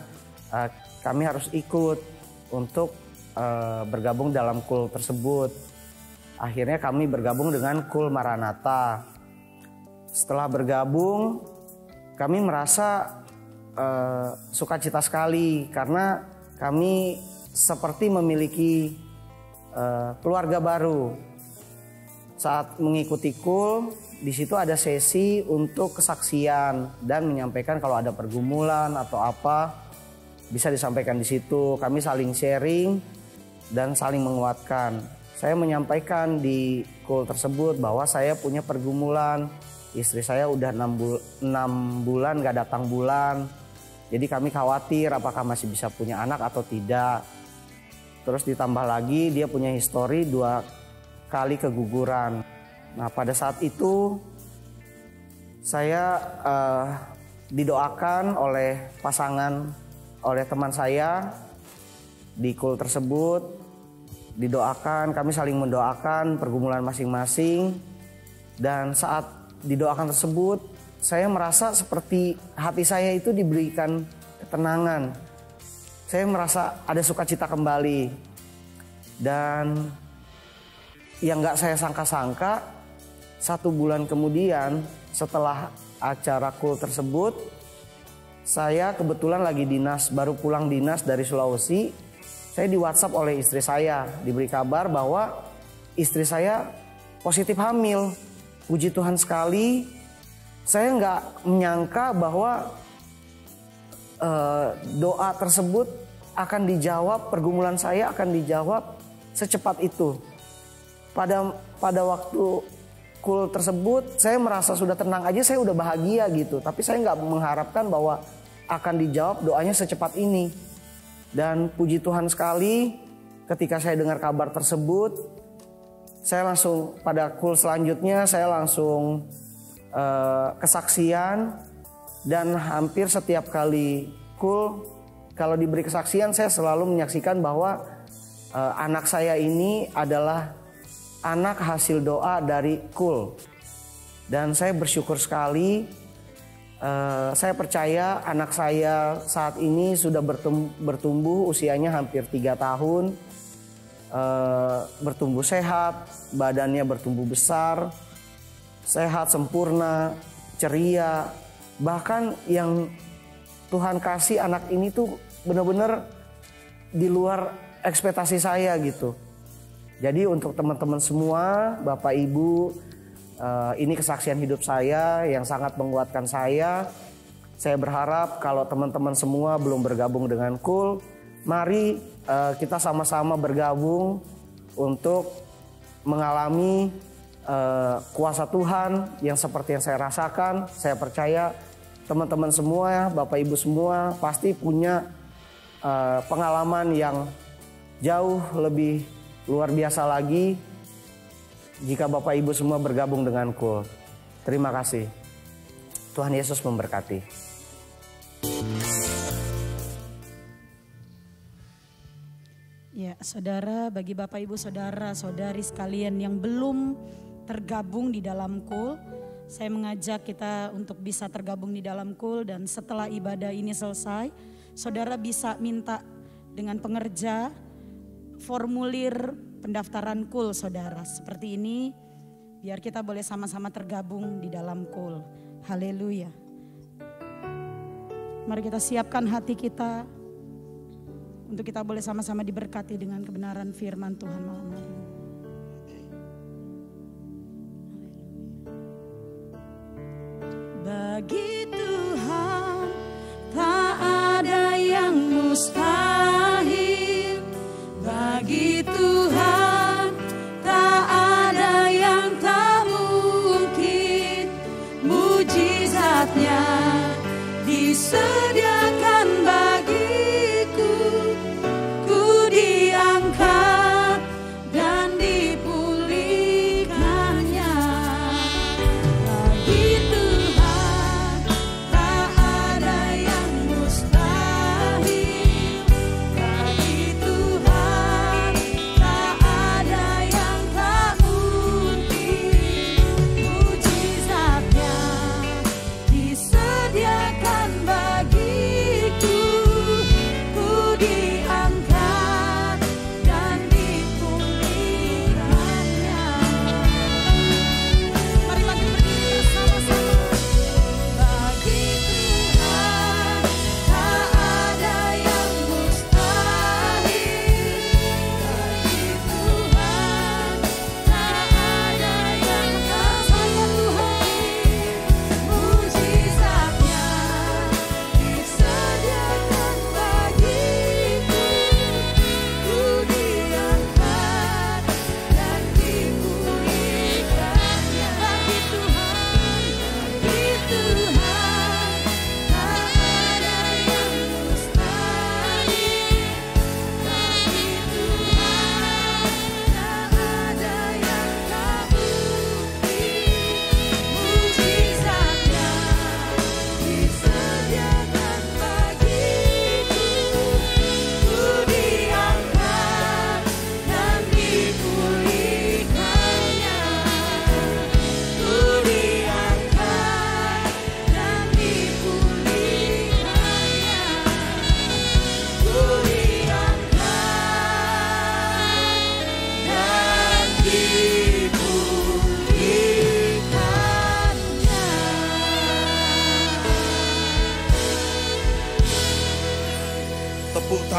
uh, kami harus ikut untuk uh, bergabung dalam kul tersebut. Akhirnya kami bergabung dengan kul Maranatha. Setelah bergabung, kami merasa uh, sukacita sekali karena kami seperti memiliki uh, keluarga baru. Saat mengikuti kul, di situ ada sesi untuk kesaksian dan menyampaikan kalau ada pergumulan atau apa bisa disampaikan di situ. Kami saling sharing dan saling menguatkan. Saya menyampaikan di call tersebut bahwa saya punya pergumulan. Istri saya udah 6, bul 6 bulan gak datang bulan. Jadi kami khawatir apakah masih bisa punya anak atau tidak. Terus ditambah lagi dia punya histori dua kali keguguran. Nah pada saat itu saya uh, didoakan oleh pasangan, oleh teman saya di kul tersebut. Didoakan, kami saling mendoakan pergumulan masing-masing. Dan saat didoakan tersebut, saya merasa seperti hati saya itu diberikan ketenangan. Saya merasa ada sukacita kembali. Dan yang nggak saya sangka-sangka, satu bulan kemudian setelah acara kul tersebut, saya kebetulan lagi dinas, baru pulang dinas dari Sulawesi. Saya di WhatsApp oleh istri saya, diberi kabar bahwa istri saya positif hamil. Puji Tuhan sekali, saya nggak menyangka bahwa uh, doa tersebut akan dijawab, pergumulan saya akan dijawab secepat itu. Pada pada waktu kul tersebut saya merasa sudah tenang aja saya udah bahagia gitu tapi saya nggak mengharapkan bahwa akan dijawab doanya secepat ini dan puji Tuhan sekali ketika saya dengar kabar tersebut saya langsung pada kul selanjutnya saya langsung uh, kesaksian dan hampir setiap kali kul kalau diberi kesaksian saya selalu menyaksikan bahwa uh, anak saya ini adalah anak hasil doa dari Kul. Dan saya bersyukur sekali, uh, saya percaya anak saya saat ini sudah bertumbuh, usianya hampir tiga tahun, uh, bertumbuh sehat, badannya bertumbuh besar, sehat sempurna, ceria, bahkan yang Tuhan kasih anak ini tuh benar-benar di luar ekspektasi saya gitu. Jadi untuk teman-teman semua, Bapak Ibu, uh, ini kesaksian hidup saya yang sangat menguatkan saya. Saya berharap kalau teman-teman semua belum bergabung dengan Kul, mari uh, kita sama-sama bergabung untuk mengalami uh, kuasa Tuhan yang seperti yang saya rasakan. Saya percaya teman-teman semua, Bapak Ibu semua pasti punya uh, pengalaman yang jauh lebih luar biasa lagi jika Bapak Ibu semua bergabung denganku. Terima kasih. Tuhan Yesus memberkati. Ya, saudara, bagi Bapak Ibu saudara, saudari sekalian yang belum tergabung di dalam kul, saya mengajak kita untuk bisa tergabung di dalam kul dan setelah ibadah ini selesai, saudara bisa minta dengan pengerja formulir pendaftaran kul saudara. Seperti ini biar kita boleh sama-sama tergabung di dalam kul. Haleluya. Mari kita siapkan hati kita untuk kita boleh sama-sama diberkati dengan kebenaran firman Tuhan malam hari ini. Bagi Tuhan tak ada yang mustahil. Bagi Tuhan tak ada yang tak mungkin Mujizatnya disediakan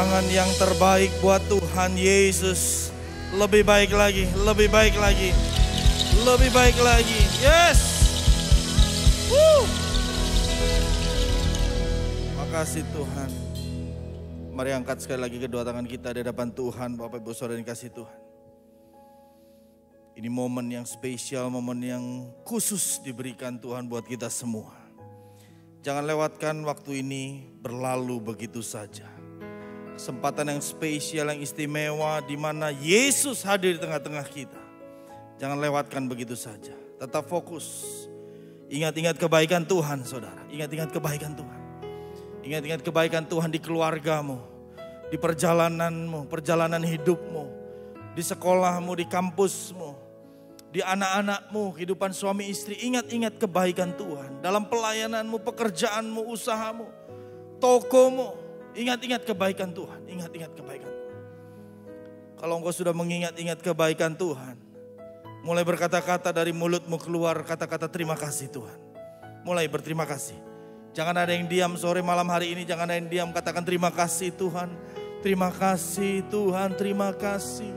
tangan yang terbaik buat Tuhan Yesus. Lebih baik lagi, lebih baik lagi, lebih baik lagi. Yes. Woo. Makasih Tuhan. Mari angkat sekali lagi kedua tangan kita di hadapan Tuhan, Bapak Ibu Saudara yang kasih Tuhan. Ini momen yang spesial, momen yang khusus diberikan Tuhan buat kita semua. Jangan lewatkan waktu ini berlalu begitu saja. Kesempatan yang spesial, yang istimewa di mana Yesus hadir di tengah-tengah kita. Jangan lewatkan begitu saja. Tetap fokus. Ingat-ingat kebaikan Tuhan, saudara. Ingat-ingat kebaikan Tuhan. Ingat-ingat kebaikan Tuhan di keluargamu, di perjalananmu, perjalanan hidupmu, di sekolahmu, di kampusmu, di anak-anakmu, kehidupan suami istri. Ingat-ingat kebaikan Tuhan dalam pelayananmu, pekerjaanmu, usahamu, tokomu. Ingat-ingat kebaikan Tuhan, ingat-ingat kebaikan Tuhan. Kalau engkau sudah mengingat-ingat kebaikan Tuhan, mulai berkata-kata dari mulutmu keluar kata-kata terima kasih Tuhan. Mulai berterima kasih. Jangan ada yang diam sore malam hari ini, jangan ada yang diam katakan terima kasih Tuhan. Terima kasih Tuhan, terima kasih.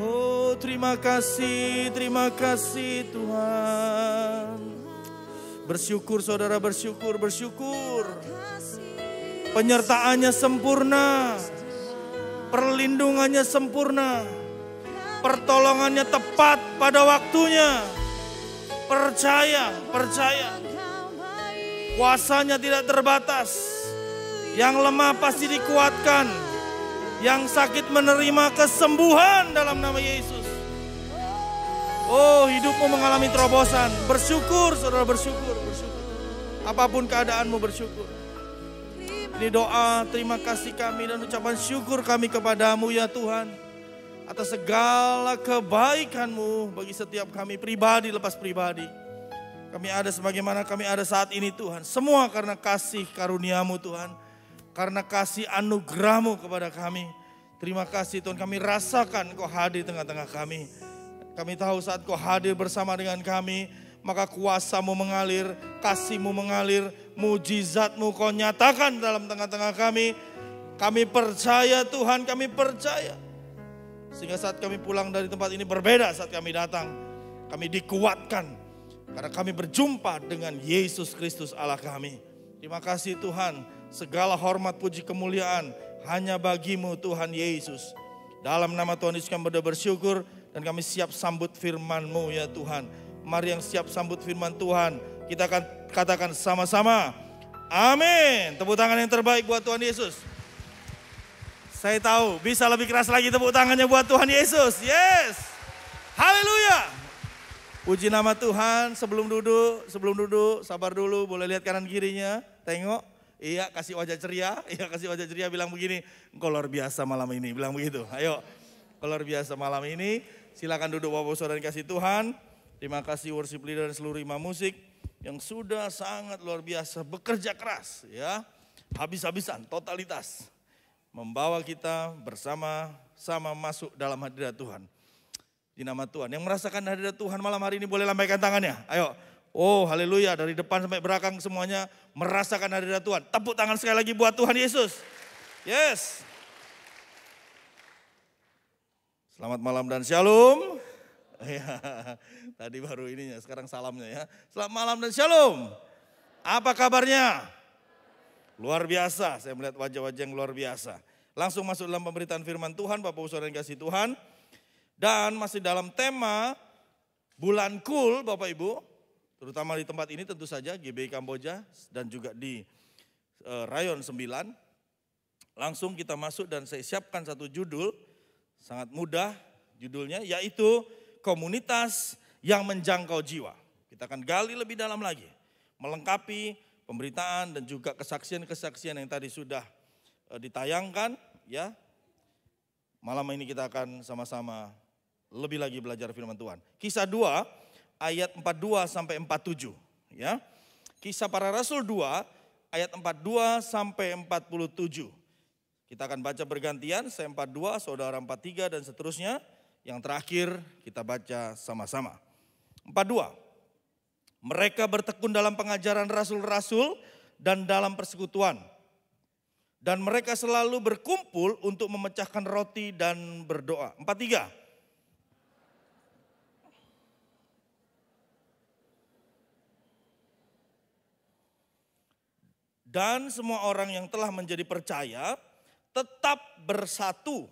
Oh terima kasih, terima kasih Tuhan. Bersyukur saudara, bersyukur, bersyukur. Penyertaannya sempurna. Perlindungannya sempurna. Pertolongannya tepat pada waktunya. Percaya, percaya. Kuasanya tidak terbatas. Yang lemah pasti dikuatkan. Yang sakit menerima kesembuhan dalam nama Yesus. Oh hidupmu mengalami terobosan. Bersyukur saudara bersyukur. bersyukur. Apa pun keadaanmu bersyukur. Ini doa terima kasih kami dan ucapan syukur kami kepadamu ya Tuhan. Atas segala kebaikanmu bagi setiap kami pribadi lepas pribadi. Kami ada sebagaimana kami ada saat ini Tuhan. Semua karena kasih karuniamu Tuhan. Karena kasih anugerahmu kepada kami. Terima kasih Tuhan kami rasakan kau hadir tengah-tengah kami. Kami tahu saat kau hadir bersama dengan kami. Maka kuasamu mengalir, kasihmu mengalir, mujizatmu kau nyatakan dalam tengah-tengah kami. Kami percaya Tuhan, kami percaya. Sehingga saat kami pulang dari tempat ini berbeda saat kami datang. Kami dikuatkan, karena kami berjumpa dengan Yesus Kristus Allah kami. Terima kasih Tuhan. Segala hormat puji kemuliaan hanya bagimu Tuhan Yesus. Dalam nama Tuhan Yesus kami berdoa bersyukur dan kami siap sambut firman-Mu ya Tuhan. Mari yang siap sambut firman Tuhan. Kita akan katakan sama-sama. Amin. Tepuk tangan yang terbaik buat Tuhan Yesus. Saya tahu bisa lebih keras lagi tepuk tangannya buat Tuhan Yesus. Yes. Haleluya. Puji nama Tuhan sebelum duduk, sebelum duduk sabar dulu boleh lihat kanan kirinya, tengok. Iya kasih wajah ceria, iya kasih wajah ceria bilang begini, luar biasa malam ini, bilang begitu. Ayo, luar biasa malam ini, silakan duduk Bapak Saudara kasih Tuhan. Terima kasih worship leader dan seluruh imam musik yang sudah sangat luar biasa bekerja keras ya. Habis-habisan, totalitas. Membawa kita bersama-sama masuk dalam hadirat Tuhan di nama Tuhan. Yang merasakan hadirat Tuhan malam hari ini boleh lambaikan tangannya. Ayo. Oh haleluya dari depan sampai belakang semuanya merasakan hadirat Tuhan. Tepuk tangan sekali lagi buat Tuhan Yesus. Yes. Selamat malam dan shalom. Ya, tadi baru ininya, sekarang salamnya ya. Selamat malam dan shalom. Apa kabarnya? Luar biasa, saya melihat wajah-wajah yang luar biasa. Langsung masuk dalam pemberitaan firman Tuhan, Bapak Ibu yang kasih Tuhan. Dan masih dalam tema bulan kul Bapak Ibu, terutama di tempat ini tentu saja GBI Kamboja dan juga di e, Rayon 9. Langsung kita masuk dan saya siapkan satu judul, sangat mudah judulnya, yaitu komunitas yang menjangkau jiwa. Kita akan gali lebih dalam lagi, melengkapi pemberitaan dan juga kesaksian-kesaksian yang tadi sudah e, ditayangkan ya. Malam ini kita akan sama-sama lebih lagi belajar firman Tuhan. Kisah 2 ayat 42 sampai 47 ya. Kisah para rasul 2 ayat 42 sampai 47. Kita akan baca bergantian, saya 42, saudara 43 dan seterusnya. Yang terakhir kita baca sama-sama. 42. Mereka bertekun dalam pengajaran rasul-rasul dan dalam persekutuan. Dan mereka selalu berkumpul untuk memecahkan roti dan berdoa. Empat tiga. Dan semua orang yang telah menjadi percaya tetap bersatu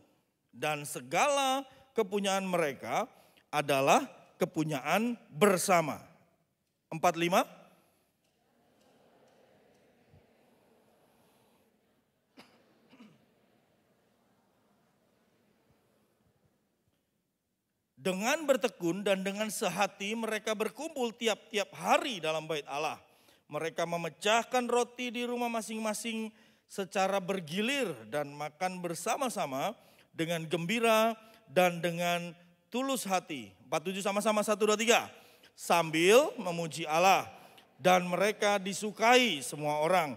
dan segala kepunyaan mereka adalah kepunyaan bersama. Empat lima. Dengan bertekun dan dengan sehati mereka berkumpul tiap-tiap hari dalam bait Allah. Mereka memecahkan roti di rumah masing-masing secara bergilir dan makan bersama-sama dengan gembira dan dengan tulus hati. 47 sama-sama 1 2 3. Sambil memuji Allah dan mereka disukai semua orang.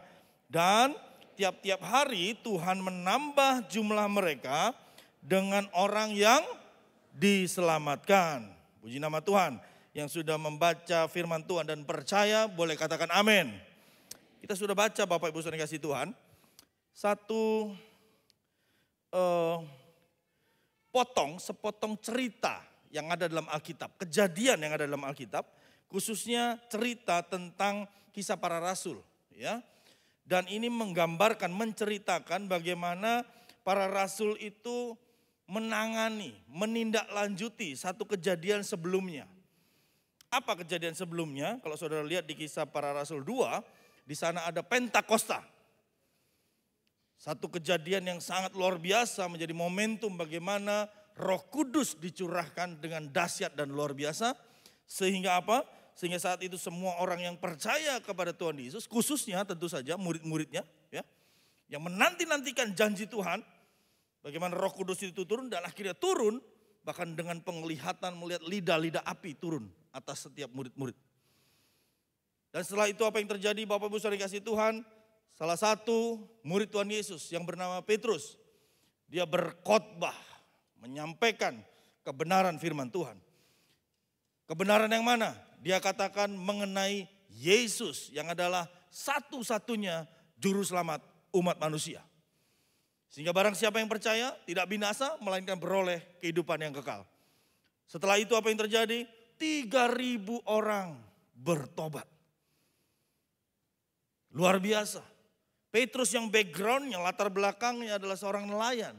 Dan tiap-tiap hari Tuhan menambah jumlah mereka dengan orang yang diselamatkan. Puji nama Tuhan yang sudah membaca firman Tuhan dan percaya boleh katakan amin. Kita sudah baca Bapak Ibu Saudara kasih Tuhan. Satu uh, potong, sepotong cerita yang ada dalam Alkitab. Kejadian yang ada dalam Alkitab. Khususnya cerita tentang kisah para rasul. ya Dan ini menggambarkan, menceritakan bagaimana para rasul itu menangani, menindaklanjuti satu kejadian sebelumnya. Apa kejadian sebelumnya? Kalau saudara lihat di kisah para rasul 2, di sana ada Pentakosta. Satu kejadian yang sangat luar biasa menjadi momentum bagaimana roh kudus dicurahkan dengan dahsyat dan luar biasa. Sehingga apa? Sehingga saat itu semua orang yang percaya kepada Tuhan Yesus, khususnya tentu saja murid-muridnya, ya, yang menanti-nantikan janji Tuhan, Bagaimana roh kudus itu turun dan akhirnya turun. Bahkan dengan penglihatan melihat lidah-lidah api turun atas setiap murid-murid. Dan setelah itu apa yang terjadi Bapak Ibu Saudara kasih Tuhan. Salah satu murid Tuhan Yesus yang bernama Petrus. Dia berkhotbah menyampaikan kebenaran firman Tuhan. Kebenaran yang mana? Dia katakan mengenai Yesus yang adalah satu-satunya juru selamat umat manusia. Sehingga barang siapa yang percaya tidak binasa melainkan beroleh kehidupan yang kekal. Setelah itu apa yang terjadi? 3000 orang bertobat. Luar biasa. Petrus yang backgroundnya, latar belakangnya adalah seorang nelayan.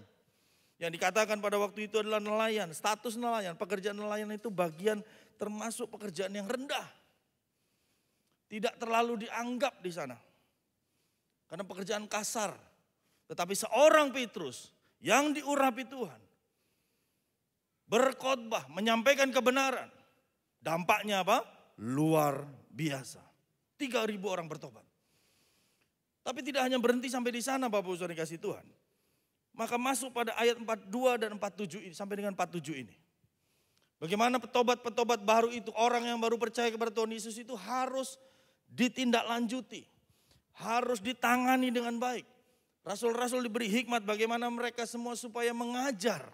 Yang dikatakan pada waktu itu adalah nelayan, status nelayan. Pekerjaan nelayan itu bagian termasuk pekerjaan yang rendah. Tidak terlalu dianggap di sana. Karena pekerjaan kasar, tetapi seorang Petrus yang diurapi Tuhan. Berkhotbah, menyampaikan kebenaran. Dampaknya apa? Luar biasa. 3.000 orang bertobat. Tapi tidak hanya berhenti sampai di sana Bapak Ibu kasih Tuhan. Maka masuk pada ayat 42 dan 47 ini sampai dengan 47 ini. Bagaimana petobat-petobat baru itu orang yang baru percaya kepada Tuhan Yesus itu harus ditindaklanjuti. Harus ditangani dengan baik. Rasul-rasul diberi hikmat bagaimana mereka semua supaya mengajar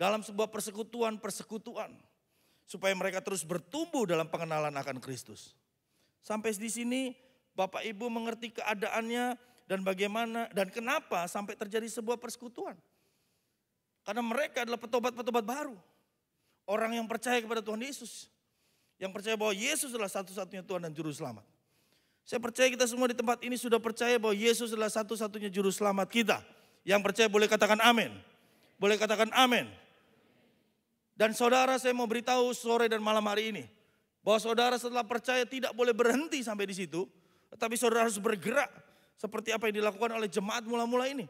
dalam sebuah persekutuan-persekutuan. Supaya mereka terus bertumbuh dalam pengenalan akan Kristus. Sampai di sini Bapak Ibu mengerti keadaannya dan bagaimana dan kenapa sampai terjadi sebuah persekutuan. Karena mereka adalah petobat-petobat baru. Orang yang percaya kepada Tuhan Yesus. Yang percaya bahwa Yesus adalah satu-satunya Tuhan dan Juru Selamat. Saya percaya kita semua di tempat ini sudah percaya bahwa Yesus adalah satu-satunya juru selamat kita. Yang percaya boleh katakan amin. Boleh katakan amin. Dan saudara saya mau beritahu sore dan malam hari ini. Bahwa saudara setelah percaya tidak boleh berhenti sampai di situ. Tetapi saudara harus bergerak. Seperti apa yang dilakukan oleh jemaat mula-mula ini.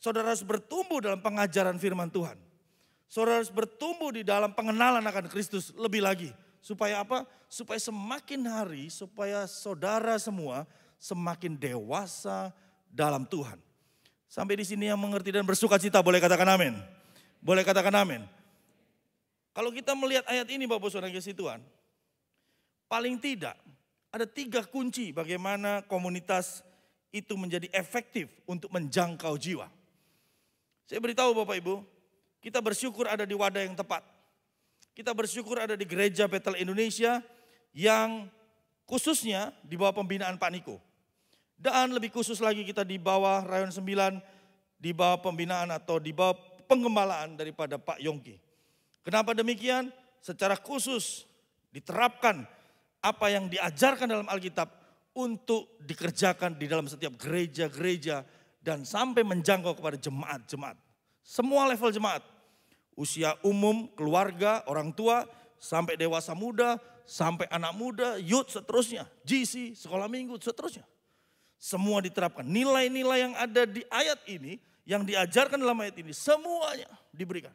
Saudara harus bertumbuh dalam pengajaran firman Tuhan. Saudara harus bertumbuh di dalam pengenalan akan Kristus lebih lagi. Supaya apa? Supaya semakin hari, supaya saudara semua semakin dewasa dalam Tuhan. Sampai di sini yang mengerti dan bersuka cita boleh katakan amin. Boleh katakan amin. Kalau kita melihat ayat ini Bapak Saudara kasih Tuhan. Paling tidak ada tiga kunci bagaimana komunitas itu menjadi efektif untuk menjangkau jiwa. Saya beritahu Bapak Ibu, kita bersyukur ada di wadah yang tepat. Kita bersyukur ada di gereja Betel Indonesia yang khususnya di bawah pembinaan Pak Niko. Dan lebih khusus lagi kita di bawah rayon 9, di bawah pembinaan atau di bawah penggembalaan daripada Pak Yongki. Kenapa demikian? Secara khusus diterapkan apa yang diajarkan dalam Alkitab untuk dikerjakan di dalam setiap gereja-gereja dan sampai menjangkau kepada jemaat-jemaat. Semua level jemaat. Usia umum, keluarga, orang tua, sampai dewasa muda, sampai anak muda, youth seterusnya, GC, sekolah minggu seterusnya. Semua diterapkan. Nilai-nilai yang ada di ayat ini, yang diajarkan dalam ayat ini, semuanya diberikan.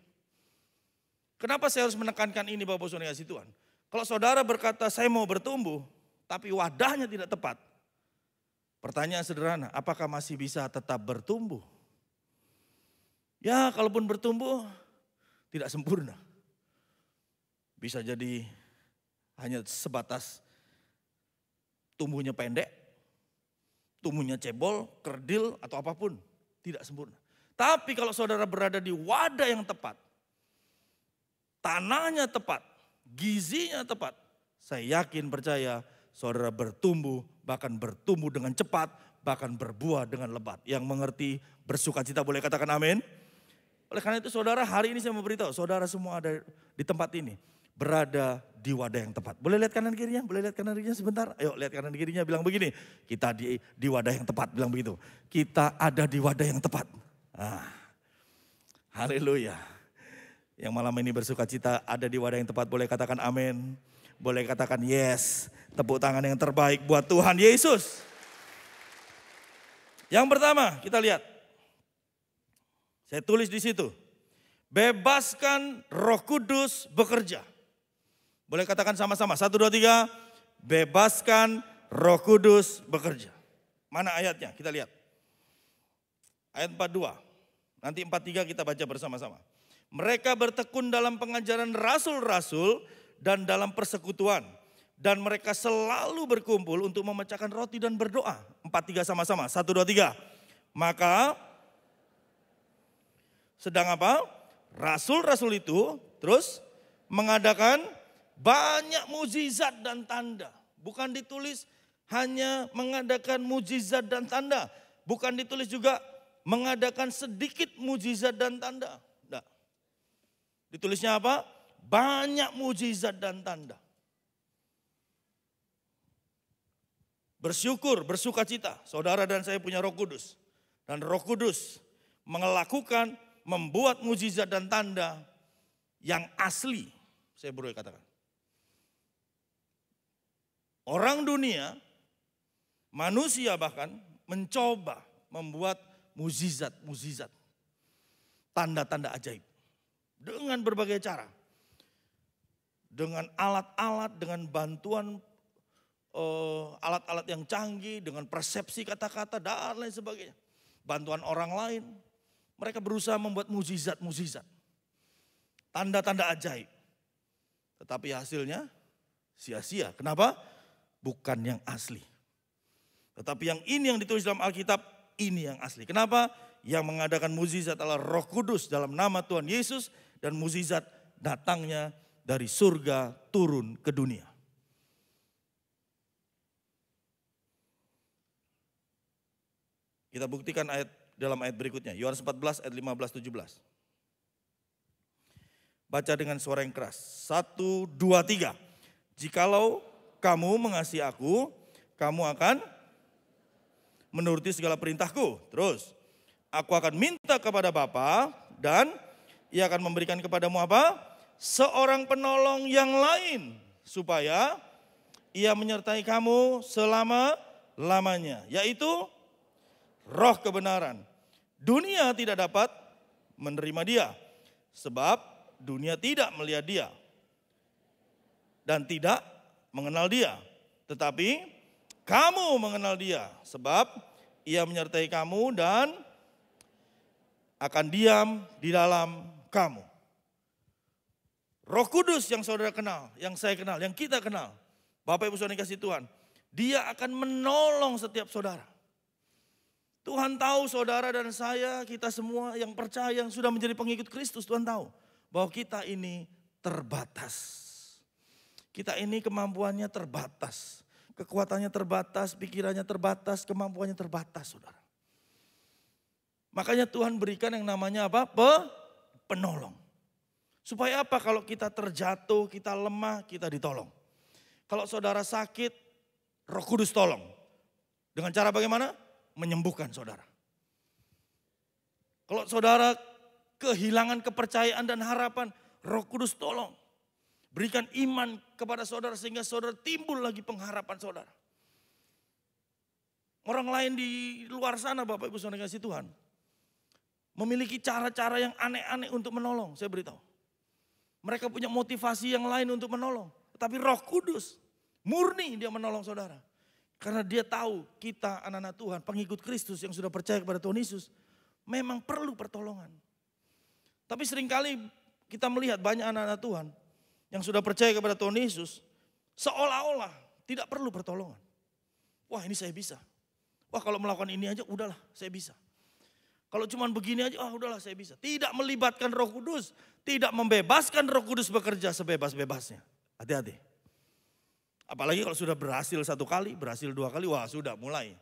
Kenapa saya harus menekankan ini Bapak Saudara kasih Tuhan? Kalau saudara berkata saya mau bertumbuh, tapi wadahnya tidak tepat. Pertanyaan sederhana, apakah masih bisa tetap bertumbuh? Ya kalaupun bertumbuh, tidak sempurna. Bisa jadi hanya sebatas tumbuhnya pendek, tumbuhnya cebol, kerdil, atau apa pun. Tidak sempurna. Tapi kalau saudara berada di wadah yang tepat, tanahnya tepat, gizinya tepat, saya yakin percaya saudara bertumbuh, bahkan bertumbuh dengan cepat, bahkan berbuah dengan lebat. Yang mengerti bersuka cita boleh katakan amin. Oleh karena itu saudara hari ini saya mau beritahu, saudara semua ada di tempat ini. Berada di wadah yang tepat. Boleh lihat kanan kirinya? Boleh lihat kanan kirinya sebentar? Ayo lihat kanan kirinya bilang begini. Kita di, di wadah yang tepat bilang begitu. Kita ada di wadah yang tepat. Ah, haleluya. Yang malam ini bersuka cita ada di wadah yang tepat boleh katakan amin. Boleh katakan yes. Tepuk tangan yang terbaik buat Tuhan Yesus. Yang pertama kita lihat. Saya tulis di situ. Bebaskan roh kudus bekerja. Boleh katakan sama-sama. Satu, dua, tiga. Bebaskan roh kudus bekerja. Mana ayatnya? Kita lihat. Ayat 42. Nanti 43 kita baca bersama-sama. Mereka bertekun dalam pengajaran rasul-rasul dan dalam persekutuan. Dan mereka selalu berkumpul untuk memecahkan roti dan berdoa. Empat tiga sama-sama. Satu, dua, tiga. Maka sedang apa? Rasul-rasul itu terus mengadakan banyak mujizat dan tanda. Bukan ditulis hanya mengadakan mujizat dan tanda. Bukan ditulis juga mengadakan sedikit mujizat dan tanda. Ditulisnya apa? Banyak mujizat dan tanda. Bersyukur, bersuka cita. Saudara dan saya punya roh kudus. Dan roh kudus melakukan, membuat mujizat dan tanda yang asli. Saya boleh katakan. Orang dunia, manusia bahkan mencoba membuat muzizat-muzizat. Tanda-tanda ajaib. Dengan berbagai cara. Dengan alat-alat, dengan bantuan eh, alat-alat uh, yang canggih, dengan persepsi kata-kata dan lain sebagainya. Bantuan orang lain. Mereka berusaha membuat muzizat-muzizat. Tanda-tanda ajaib. Tetapi hasilnya sia-sia. Kenapa? bukan yang asli. Tetapi yang ini yang ditulis dalam Alkitab, ini yang asli. Kenapa? Yang mengadakan mukjizat adalah Roh Kudus dalam nama Tuhan Yesus dan mukjizat datangnya dari surga turun ke dunia. Kita buktikan ayat dalam ayat berikutnya, Yohanes 14 ayat 15 17. Baca dengan suara yang keras. Satu, dua, tiga. Jikalau kamu mengasihi aku, kamu akan menuruti segala perintahku. Terus, aku akan minta kepada Bapa dan ia akan memberikan kepadamu apa? Seorang penolong yang lain supaya ia menyertai kamu selama-lamanya, yaitu roh kebenaran. Dunia tidak dapat menerima dia sebab dunia tidak melihat dia dan tidak mengenal dia. Tetapi kamu mengenal dia sebab ia menyertai kamu dan akan diam di dalam kamu. Roh Kudus yang saudara kenal, yang saya kenal, yang kita kenal. Bapak Ibu Saudara kasih Tuhan. Dia akan menolong setiap saudara. Tuhan tahu saudara dan saya, kita semua yang percaya, yang sudah menjadi pengikut Kristus, Tuhan tahu bahwa kita ini terbatas. Kita ini kemampuannya terbatas. Kekuatannya terbatas, pikirannya terbatas, kemampuannya terbatas, saudara. Makanya Tuhan berikan yang namanya apa? Pe penolong. Supaya apa? Kalau kita terjatuh, kita lemah, kita ditolong. Kalau saudara sakit, roh kudus tolong. Dengan cara bagaimana? Menyembuhkan saudara. Kalau saudara kehilangan kepercayaan dan harapan, roh kudus tolong. Berikan iman kepada saudara sehingga saudara timbul lagi pengharapan saudara. Orang lain di luar sana Bapak Ibu Saudara kasih Tuhan. Memiliki cara-cara yang aneh-aneh untuk menolong, saya beritahu. Mereka punya motivasi yang lain untuk menolong. Tapi roh kudus, murni dia menolong saudara. Karena dia tahu kita anak-anak Tuhan, pengikut Kristus yang sudah percaya kepada Tuhan Yesus. Memang perlu pertolongan. Tapi sering kali kita melihat banyak anak-anak Tuhan yang sudah percaya kepada Tuhan Yesus, seolah-olah tidak perlu pertolongan. Wah ini saya bisa. Wah kalau melakukan ini aja udahlah saya bisa. Kalau cuma begini aja, ah udahlah saya bisa. Tidak melibatkan roh kudus. Tidak membebaskan roh kudus bekerja sebebas-bebasnya. Hati-hati. Apalagi kalau sudah berhasil satu kali, berhasil dua kali, wah sudah mulai.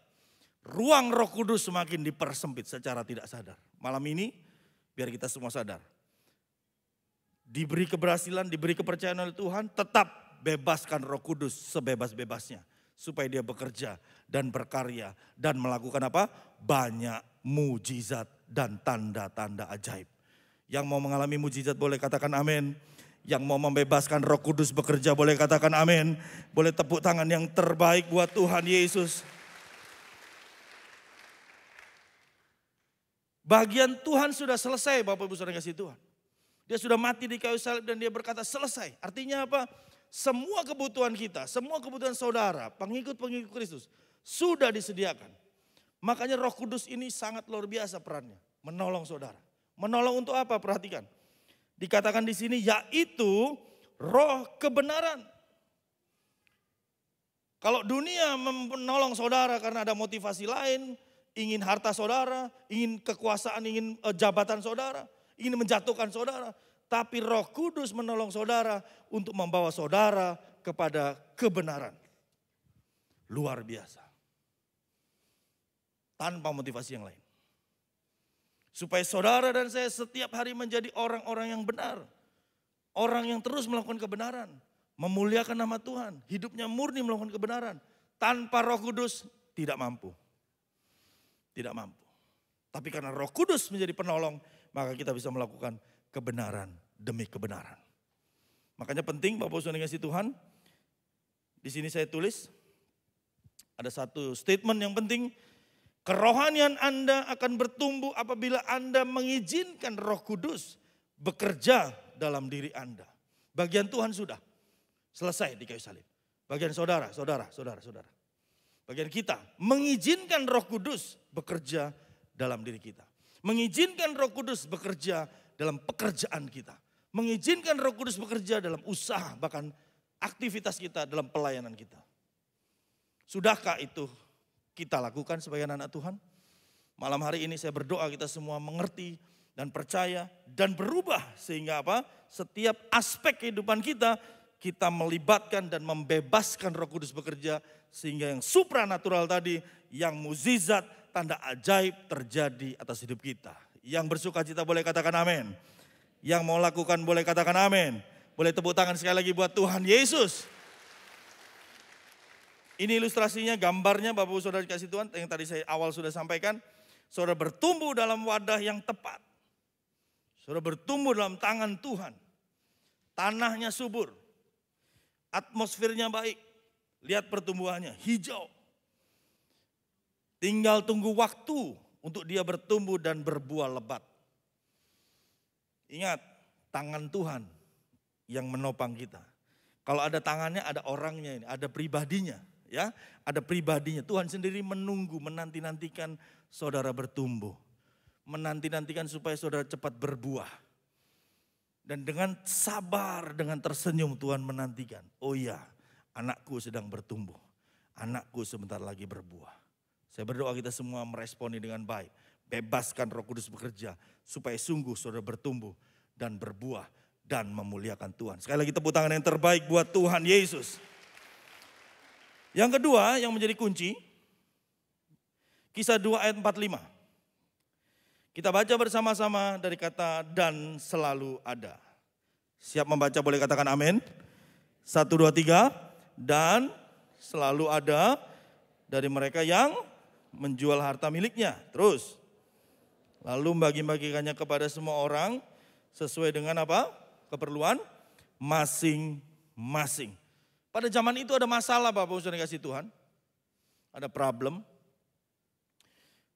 Ruang roh kudus semakin dipersempit secara tidak sadar. Malam ini biar kita semua sadar diberi keberhasilan, diberi kepercayaan oleh Tuhan, tetap bebaskan Roh Kudus sebebas-bebasnya supaya dia bekerja dan berkarya dan melakukan apa? Banyak mujizat dan tanda-tanda ajaib. Yang mau mengalami mujizat boleh katakan amin. Yang mau membebaskan Roh Kudus bekerja boleh katakan amin. Boleh tepuk tangan yang terbaik buat Tuhan Yesus. Bagian Tuhan sudah selesai Bapak Ibu Saudara kasih Tuhan. Dia sudah mati di kayu salib dan dia berkata selesai. Artinya apa? Semua kebutuhan kita, semua kebutuhan saudara, pengikut-pengikut Kristus sudah disediakan. Makanya roh kudus ini sangat luar biasa perannya. Menolong saudara. Menolong untuk apa? Perhatikan. Dikatakan di sini yaitu roh kebenaran. Kalau dunia menolong saudara karena ada motivasi lain, ingin harta saudara, ingin kekuasaan, ingin eh, jabatan saudara, ingin menjatuhkan saudara. Tapi roh kudus menolong saudara untuk membawa saudara kepada kebenaran. Luar biasa. Tanpa motivasi yang lain. Supaya saudara dan saya setiap hari menjadi orang-orang yang benar. Orang yang terus melakukan kebenaran. Memuliakan nama Tuhan. Hidupnya murni melakukan kebenaran. Tanpa roh kudus tidak mampu. Tidak mampu. Tapi karena roh kudus menjadi penolong, maka kita bisa melakukan kebenaran demi kebenaran. Makanya penting Bapak Ibu kasih Tuhan, di sini saya tulis ada satu statement yang penting, kerohanian Anda akan bertumbuh apabila Anda mengizinkan Roh Kudus bekerja dalam diri Anda. Bagian Tuhan sudah selesai di kayu salib. Bagian saudara, saudara, saudara, saudara. Bagian kita mengizinkan Roh Kudus bekerja dalam diri kita mengizinkan Roh Kudus bekerja dalam pekerjaan kita, mengizinkan Roh Kudus bekerja dalam usaha, bahkan aktivitas kita dalam pelayanan kita. Sudahkah itu kita lakukan sebagai anak, Tuhan? Malam hari ini saya berdoa kita semua mengerti dan percaya dan berubah sehingga apa? Setiap aspek kehidupan kita kita melibatkan dan membebaskan Roh Kudus bekerja sehingga yang supranatural tadi, yang muzizat, tanda ajaib terjadi atas hidup kita. Yang bersuka cita boleh katakan amin. Yang mau lakukan boleh katakan amin. Boleh tepuk tangan sekali lagi buat Tuhan Yesus. Ini ilustrasinya, gambarnya Bapak Saudara dikasih Tuhan yang tadi saya awal sudah sampaikan. Saudara bertumbuh dalam wadah yang tepat. Saudara bertumbuh dalam tangan Tuhan. Tanahnya subur. Atmosfernya baik. Lihat pertumbuhannya, hijau. Tinggal tunggu waktu untuk dia bertumbuh dan berbuah lebat. Ingat, tangan Tuhan yang menopang kita. Kalau ada tangannya, ada orangnya ini, ada pribadinya, ya, ada pribadinya. Tuhan sendiri menunggu, menanti-nantikan saudara bertumbuh, menanti-nantikan supaya saudara cepat berbuah. Dan dengan sabar, dengan tersenyum Tuhan menantikan. Oh iya, anakku sedang bertumbuh. Anakku sebentar lagi berbuah. Saya berdoa kita semua meresponi dengan baik. Bebaskan roh kudus bekerja supaya sungguh saudara bertumbuh dan berbuah dan memuliakan Tuhan. Sekali lagi tepuk tangan yang terbaik buat Tuhan Yesus. Yang kedua yang menjadi kunci, kisah 2 ayat 45. Kita baca bersama-sama dari kata dan selalu ada. Siap membaca boleh katakan amin. Satu, dua, tiga. Dan selalu ada dari mereka yang menjual harta miliknya. Terus. Lalu bagi-bagikannya kepada semua orang sesuai dengan apa? Keperluan masing-masing. Pada zaman itu ada masalah Bapak Ibu kasih Tuhan. Ada problem.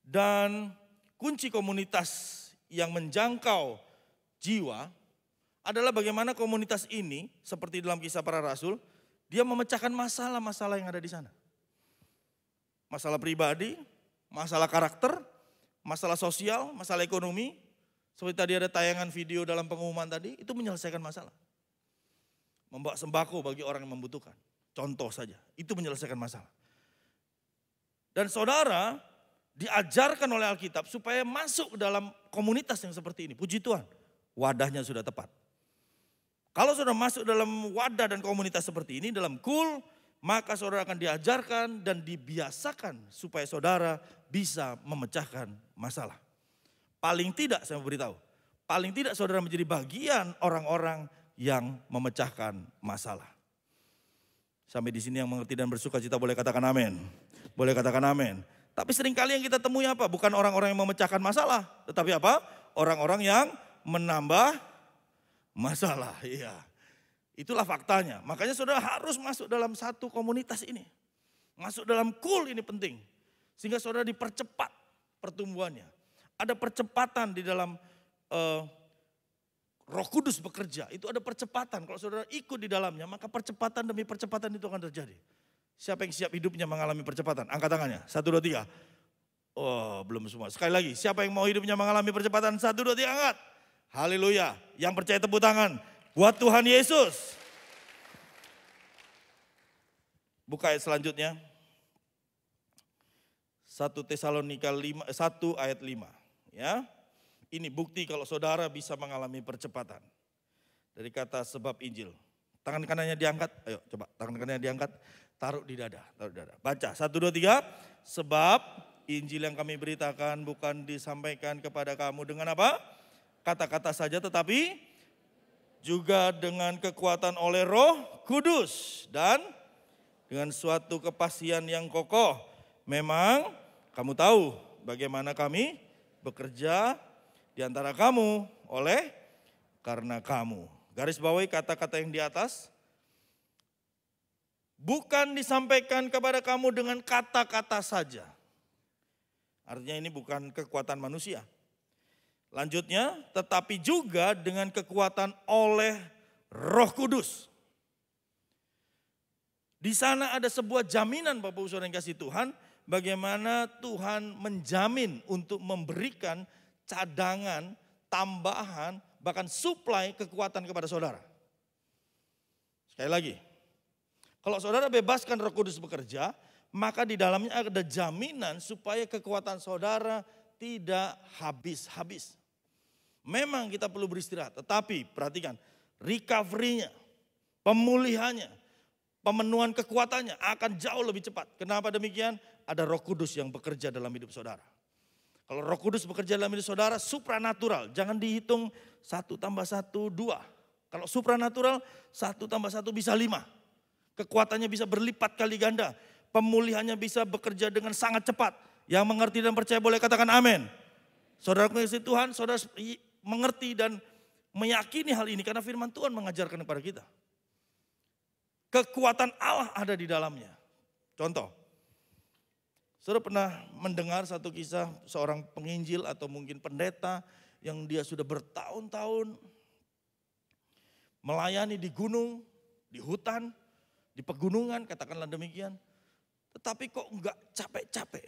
Dan kunci komunitas yang menjangkau jiwa adalah bagaimana komunitas ini seperti dalam kisah para rasul, dia memecahkan masalah-masalah yang ada di sana. Masalah pribadi, masalah karakter, masalah sosial, masalah ekonomi. Seperti tadi ada tayangan video dalam pengumuman tadi, itu menyelesaikan masalah. Membawa sembako bagi orang yang membutuhkan. Contoh saja, itu menyelesaikan masalah. Dan saudara diajarkan oleh Alkitab supaya masuk dalam komunitas yang seperti ini. Puji Tuhan, wadahnya sudah tepat. Kalau sudah masuk dalam wadah dan komunitas seperti ini, dalam kul, maka saudara akan diajarkan dan dibiasakan supaya saudara bisa memecahkan masalah. Paling tidak saya beritahu, paling tidak saudara menjadi bagian orang-orang yang memecahkan masalah. Sampai di sini yang mengerti dan bersuka cita boleh katakan amin. Boleh katakan amin. Tapi sering kali yang kita temui apa? Bukan orang-orang yang memecahkan masalah. Tetapi apa? Orang-orang yang menambah masalah. Iya. Itulah faktanya. Makanya saudara harus masuk dalam satu komunitas ini. Masuk dalam kul ini penting. Sehingga saudara dipercepat pertumbuhannya. Ada percepatan di dalam uh, roh kudus bekerja. Itu ada percepatan. Kalau saudara ikut di dalamnya maka percepatan demi percepatan itu akan terjadi. Siapa yang siap hidupnya mengalami percepatan? Angkat tangannya. Satu, dua, tiga. Oh belum semua. Sekali lagi. Siapa yang mau hidupnya mengalami percepatan? Satu, dua, tiga. Angkat. Haleluya. Yang percaya tepuk tangan. Buat Tuhan Yesus. Buka ayat selanjutnya. 1 Tesalonika 5, 1 ayat 5. Ya. Ini bukti kalau saudara bisa mengalami percepatan. Dari kata sebab Injil. Tangan kanannya diangkat. Ayo coba tangan kanannya diangkat. Taruh di dada. Taruh di dada. Baca. 1, 2, 3. Sebab Injil yang kami beritakan bukan disampaikan kepada kamu dengan apa? kata-kata saja tetapi juga dengan kekuatan oleh roh kudus dan dengan suatu kepastian yang kokoh. Memang kamu tahu bagaimana kami bekerja di antara kamu oleh karena kamu. Garis bawahi kata-kata yang di atas. Bukan disampaikan kepada kamu dengan kata-kata saja. Artinya ini bukan kekuatan manusia Lanjutnya, tetapi juga dengan kekuatan oleh Roh Kudus. Di sana ada sebuah jaminan Bapak Ibu Saudara kasih Tuhan, bagaimana Tuhan menjamin untuk memberikan cadangan, tambahan, bahkan suplai kekuatan kepada saudara. Sekali lagi, kalau saudara bebaskan Roh Kudus bekerja, maka di dalamnya ada jaminan supaya kekuatan saudara tidak habis-habis. Memang kita perlu beristirahat, tetapi perhatikan, recovery-nya, pemulihannya, pemenuhan kekuatannya akan jauh lebih cepat. Kenapa demikian? Ada roh kudus yang bekerja dalam hidup saudara. Kalau roh kudus bekerja dalam hidup saudara, supranatural. Jangan dihitung satu tambah satu, dua. Kalau supranatural, satu tambah satu bisa lima. Kekuatannya bisa berlipat kali ganda. Pemulihannya bisa bekerja dengan sangat cepat. Yang mengerti dan percaya boleh katakan amin. Saudara kasih Tuhan, saudara mengerti dan meyakini hal ini karena firman Tuhan mengajarkan kepada kita. Kekuatan Allah ada di dalamnya. Contoh, Saudara pernah mendengar satu kisah seorang penginjil atau mungkin pendeta yang dia sudah bertahun-tahun melayani di gunung, di hutan, di pegunungan, katakanlah demikian. Tetapi kok enggak capek-capek.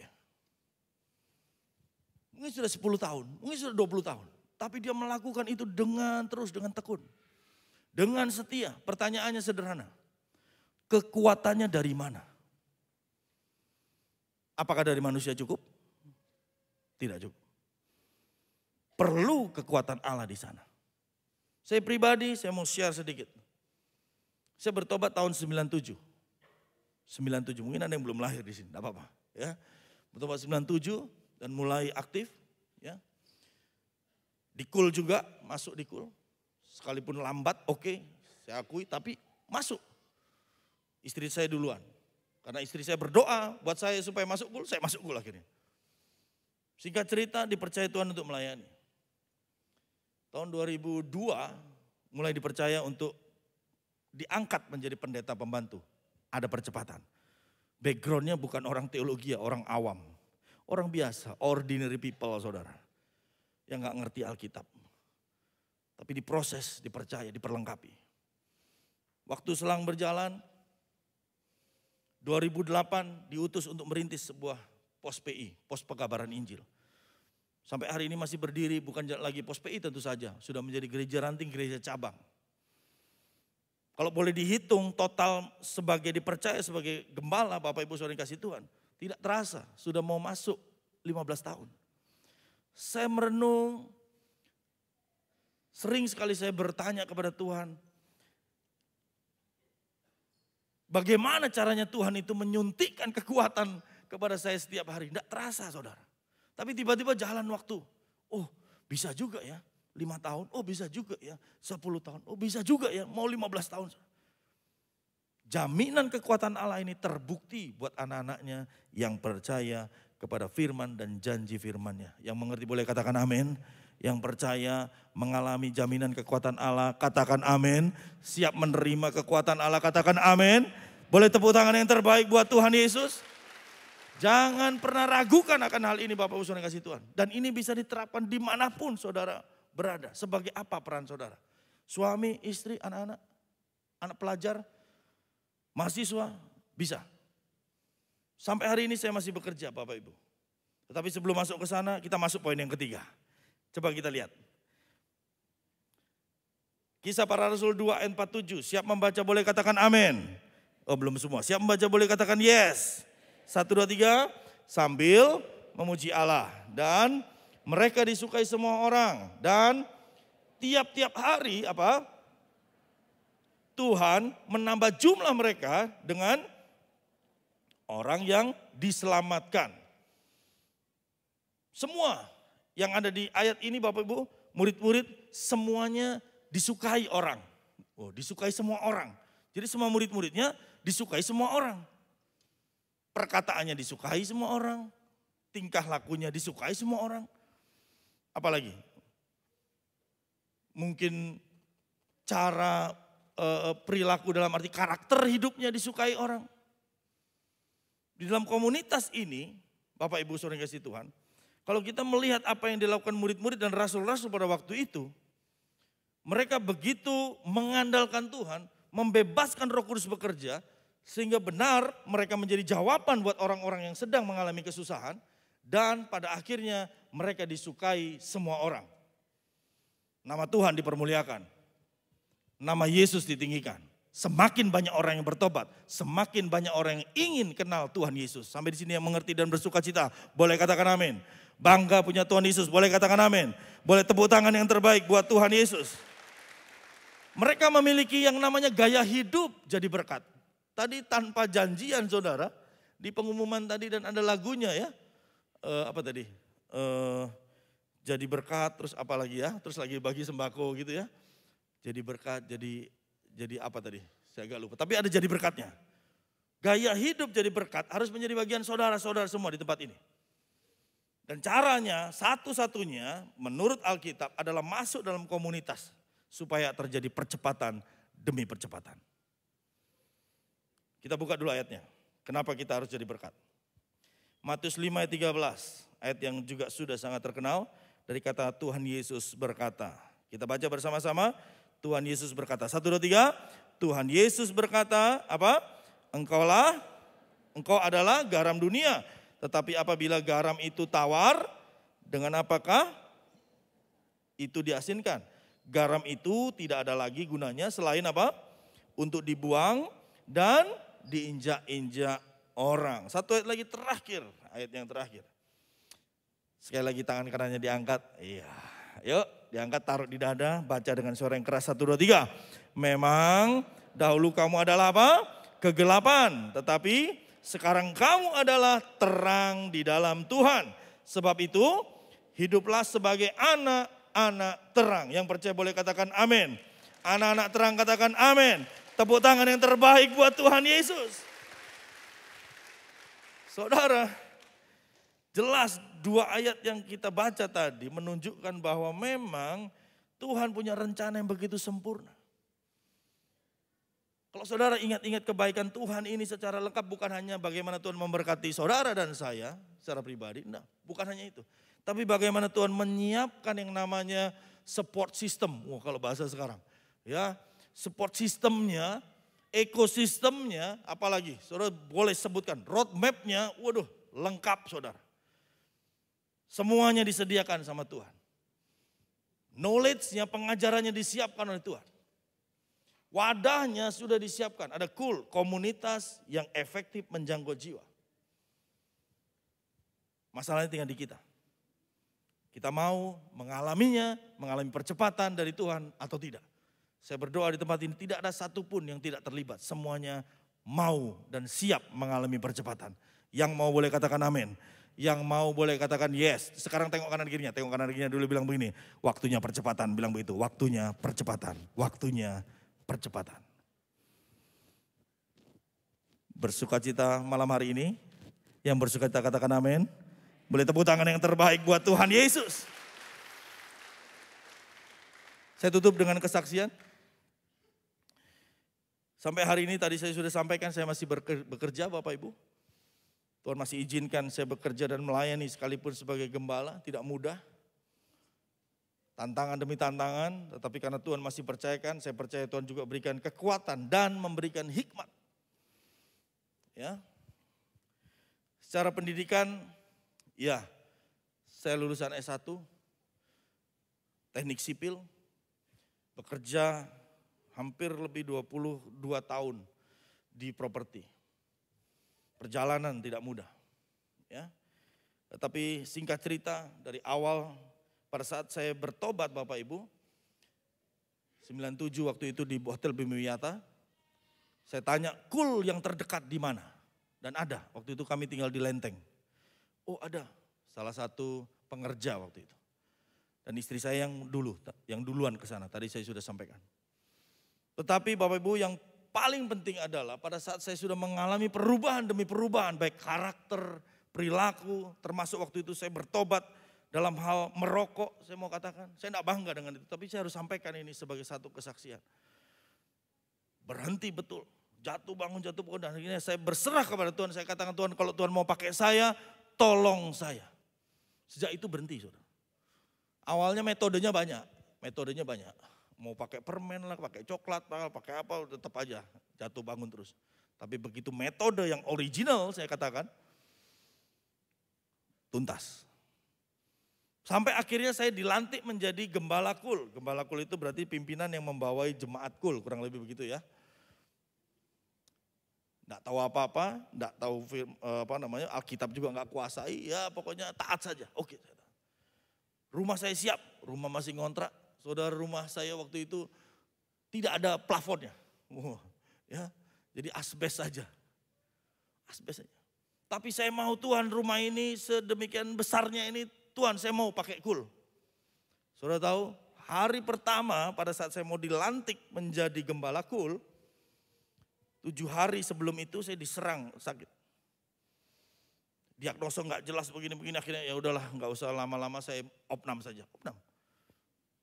Mungkin sudah 10 tahun, mungkin sudah 20 tahun. Tapi dia melakukan itu dengan terus, dengan tekun. Dengan setia. Pertanyaannya sederhana. Kekuatannya dari mana? Apakah dari manusia cukup? Tidak cukup. Perlu kekuatan Allah di sana. Saya pribadi, saya mau share sedikit. Saya bertobat tahun 97. 97, mungkin ada yang belum lahir di sini, tidak apa-apa. Ya. Bertobat 97 dan mulai aktif. ya Dikul juga, masuk dikul. Sekalipun lambat, oke, okay, saya akui, tapi masuk. Istri saya duluan. Karena istri saya berdoa buat saya supaya masuk kul, saya masuk kul akhirnya. Singkat cerita, dipercaya Tuhan untuk melayani. Tahun 2002 mulai dipercaya untuk diangkat menjadi pendeta pembantu ada percepatan. Backgroundnya bukan orang teologi ya, orang awam. Orang biasa, ordinary people saudara. Yang nggak ngerti Alkitab. Tapi diproses, dipercaya, diperlengkapi. Waktu selang berjalan, 2008 diutus untuk merintis sebuah pos PI, pos pekabaran Injil. Sampai hari ini masih berdiri, bukan lagi pos PI tentu saja. Sudah menjadi gereja ranting, gereja cabang. Kalau boleh dihitung total sebagai dipercaya sebagai gembala Bapak Ibu Saudara kasih Tuhan. Tidak terasa, sudah mau masuk 15 tahun. Saya merenung, sering sekali saya bertanya kepada Tuhan. Bagaimana caranya Tuhan itu menyuntikkan kekuatan kepada saya setiap hari. Tidak terasa saudara. Tapi tiba-tiba jalan waktu. Oh bisa juga ya lima tahun, oh bisa juga ya, sepuluh tahun, oh bisa juga ya, mau lima belas tahun. Jaminan kekuatan Allah ini terbukti buat anak-anaknya yang percaya kepada firman dan janji firmannya. Yang mengerti boleh katakan amin. Yang percaya mengalami jaminan kekuatan Allah, katakan amin. Siap menerima kekuatan Allah, katakan amin. Boleh tepuk tangan yang terbaik buat Tuhan Yesus. Jangan pernah ragukan akan hal ini Bapak Ibu Saudara kasih Tuhan. Dan ini bisa diterapkan di mana pun saudara berada. Sebagai apa peran saudara? Suami, istri, anak-anak, anak pelajar, mahasiswa, bisa. Sampai hari ini saya masih bekerja Bapak Ibu. Tetapi sebelum masuk ke sana kita masuk poin yang ketiga. Coba kita lihat. Kisah para Rasul 2 ayat 47. Siap membaca boleh katakan amin. Oh belum semua. Siap membaca boleh katakan yes. Satu, dua, tiga. Sambil memuji Allah. Dan mereka disukai semua orang dan tiap-tiap hari apa? Tuhan menambah jumlah mereka dengan orang yang diselamatkan. Semua yang ada di ayat ini Bapak Ibu, murid-murid semuanya disukai orang. Oh, disukai semua orang. Jadi semua murid-muridnya disukai semua orang. Perkataannya disukai semua orang. Tingkah lakunya disukai semua orang. Apalagi? Mungkin cara uh, perilaku dalam arti karakter hidupnya disukai orang. Di dalam komunitas ini, Bapak Ibu Saudara kasih Tuhan, kalau kita melihat apa yang dilakukan murid-murid dan rasul-rasul pada waktu itu, mereka begitu mengandalkan Tuhan, membebaskan Roh Kudus bekerja, sehingga benar mereka menjadi jawaban buat orang-orang yang sedang mengalami kesusahan, dan pada akhirnya mereka disukai semua orang. Nama Tuhan dipermuliakan. Nama Yesus ditinggikan. Semakin banyak orang yang bertobat, semakin banyak orang yang ingin kenal Tuhan Yesus. Sampai di sini yang mengerti dan bersuka cita, boleh katakan amin. Bangga punya Tuhan Yesus, boleh katakan amin. Boleh tepuk tangan yang terbaik buat Tuhan Yesus. Mereka memiliki yang namanya gaya hidup jadi berkat. Tadi tanpa janjian saudara, di pengumuman tadi dan ada lagunya ya uh, apa tadi? Uh, jadi berkat, terus apa lagi ya? Terus lagi bagi sembako gitu ya. Jadi berkat, jadi jadi apa tadi? Saya agak lupa. Tapi ada jadi berkatnya. Gaya hidup jadi berkat harus menjadi bagian saudara-saudara semua di tempat ini. Dan caranya satu-satunya menurut Alkitab adalah masuk dalam komunitas supaya terjadi percepatan demi percepatan. Kita buka dulu ayatnya. Kenapa kita harus jadi berkat? Matius 5 ayat 13, ayat yang juga sudah sangat terkenal dari kata Tuhan Yesus berkata. Kita baca bersama-sama, Tuhan Yesus berkata. Satu, dua, tiga. Tuhan Yesus berkata, apa? Engkaulah, engkau adalah garam dunia. Tetapi apabila garam itu tawar, dengan apakah itu diasinkan? Garam itu tidak ada lagi gunanya selain apa? Untuk dibuang dan diinjak-injak orang. Satu ayat lagi terakhir, ayat yang terakhir. Sekali lagi tangan kanannya diangkat. Iya. Yuk, diangkat taruh di dada, baca dengan suara yang keras. Satu, dua, tiga. Memang dahulu kamu adalah apa? kegelapan, tetapi sekarang kamu adalah terang di dalam Tuhan. Sebab itu, hiduplah sebagai anak-anak terang. Yang percaya boleh katakan amin. Anak-anak terang katakan amin. Tepuk tangan yang terbaik buat Tuhan Yesus. Saudara, jelas dua ayat yang kita baca tadi menunjukkan bahwa memang Tuhan punya rencana yang begitu sempurna. Kalau saudara ingat-ingat kebaikan Tuhan ini secara lengkap bukan hanya bagaimana Tuhan memberkati saudara dan saya secara pribadi, enggak, bukan hanya itu. Tapi bagaimana Tuhan menyiapkan yang namanya support system, wah kalau bahasa sekarang. Ya, support sistemnya, ekosistemnya, apalagi saudara boleh sebutkan roadmapnya, waduh lengkap saudara. Semuanya disediakan sama Tuhan. Knowledge-nya, pengajarannya disiapkan oleh Tuhan. Wadahnya sudah disiapkan. Ada cool, komunitas yang efektif menjangkau jiwa. Masalahnya tinggal di kita. Kita mau mengalaminya, mengalami percepatan dari Tuhan atau tidak. Saya berdoa di tempat ini tidak ada satupun yang tidak terlibat. Semuanya mau dan siap mengalami percepatan. Yang mau boleh katakan amin. Yang mau boleh katakan yes. Sekarang tengok kanan kirinya, tengok kanan kirinya dulu bilang begini. Waktunya percepatan, bilang begitu. Waktunya percepatan, waktunya percepatan. Bersuka cita malam hari ini. Yang bersuka cita katakan amin. Boleh tepuk tangan yang terbaik buat Tuhan Yesus. Saya tutup dengan kesaksian. Sampai hari ini tadi saya sudah sampaikan saya masih bekerja Bapak Ibu. Tuhan masih izinkan saya bekerja dan melayani sekalipun sebagai gembala, tidak mudah tantangan demi tantangan, tetapi karena Tuhan masih percayakan, saya percaya Tuhan juga berikan kekuatan dan memberikan hikmat. Ya. Secara pendidikan, ya, saya lulusan S1, teknik sipil, bekerja hampir lebih 22 tahun di properti. Perjalanan tidak mudah. Ya. Tetapi singkat cerita dari awal pada saat saya bertobat Bapak Ibu, 97 waktu itu di Hotel Bimiyata, saya tanya kul yang terdekat di mana? Dan ada, waktu itu kami tinggal di Lenteng. Oh ada, salah satu pengerja waktu itu. Dan istri saya yang dulu, yang duluan ke sana, tadi saya sudah sampaikan. Tetapi Bapak Ibu yang paling penting adalah pada saat saya sudah mengalami perubahan demi perubahan, baik karakter, perilaku, termasuk waktu itu saya bertobat, dalam hal merokok, saya mau katakan, saya tidak bangga dengan itu, tapi saya harus sampaikan ini sebagai satu kesaksian. Berhenti betul, jatuh bangun, jatuh bangun, dan akhirnya saya berserah kepada Tuhan, saya katakan Tuhan kalau Tuhan mau pakai saya, tolong saya. Sejak itu berhenti saudara. Awalnya metodenya banyak, metodenya banyak. Mau pakai permen lah, pakai coklat, pakai apa, tetap aja jatuh bangun terus. Tapi begitu metode yang original saya katakan, tuntas. Sampai akhirnya saya dilantik menjadi gembala kul. Gembala kul itu berarti pimpinan yang membawai jemaat kul, kurang lebih begitu ya. Tidak tahu apa-apa, tidak tahu film, eh, apa namanya Alkitab juga nggak kuasai, ya pokoknya taat saja. Oke, rumah saya siap, rumah masih ngontrak. Saudara rumah saya waktu itu tidak ada plafonnya, ya, jadi asbes saja, asbes saja. Tapi saya mau Tuhan rumah ini sedemikian besarnya ini Tuhan saya mau pakai kul. Saudara tahu, hari pertama pada saat saya mau dilantik menjadi gembala kul, tujuh hari sebelum itu saya diserang sakit. Diagnosa nggak jelas begini-begini akhirnya ya udahlah nggak usah lama-lama saya opnam saja, opnam.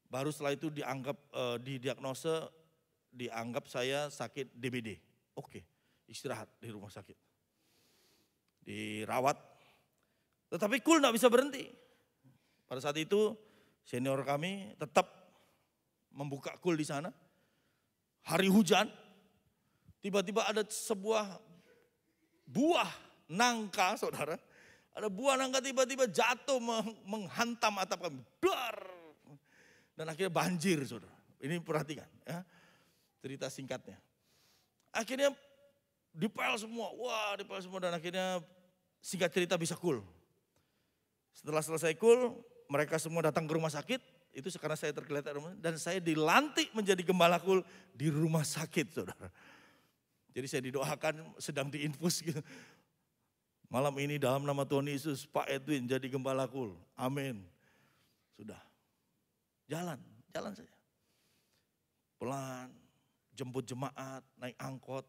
Baru setelah itu dianggap uh, di diagnosa dianggap saya sakit DBD. Oke, istirahat di rumah sakit. Dirawat. Tetapi kul nggak bisa berhenti. Pada saat itu senior kami tetap membuka kul di sana. Hari hujan, tiba-tiba ada sebuah buah nangka saudara. Ada buah nangka tiba-tiba jatuh menghantam atap kami. Dar! Dan akhirnya banjir saudara. Ini perhatikan ya. Cerita singkatnya. Akhirnya dipel semua. Wah dipel semua dan akhirnya singkat cerita bisa cool. Setelah selesai cool, mereka semua datang ke rumah sakit, itu karena saya tergeletak rumah dan saya dilantik menjadi gembala kul di rumah sakit, saudara. Jadi saya didoakan sedang diinfus gitu. Malam ini dalam nama Tuhan Yesus, Pak Edwin jadi gembala kul. Amin. Sudah. Jalan, jalan saja. Pelan, jemput jemaat, naik angkot.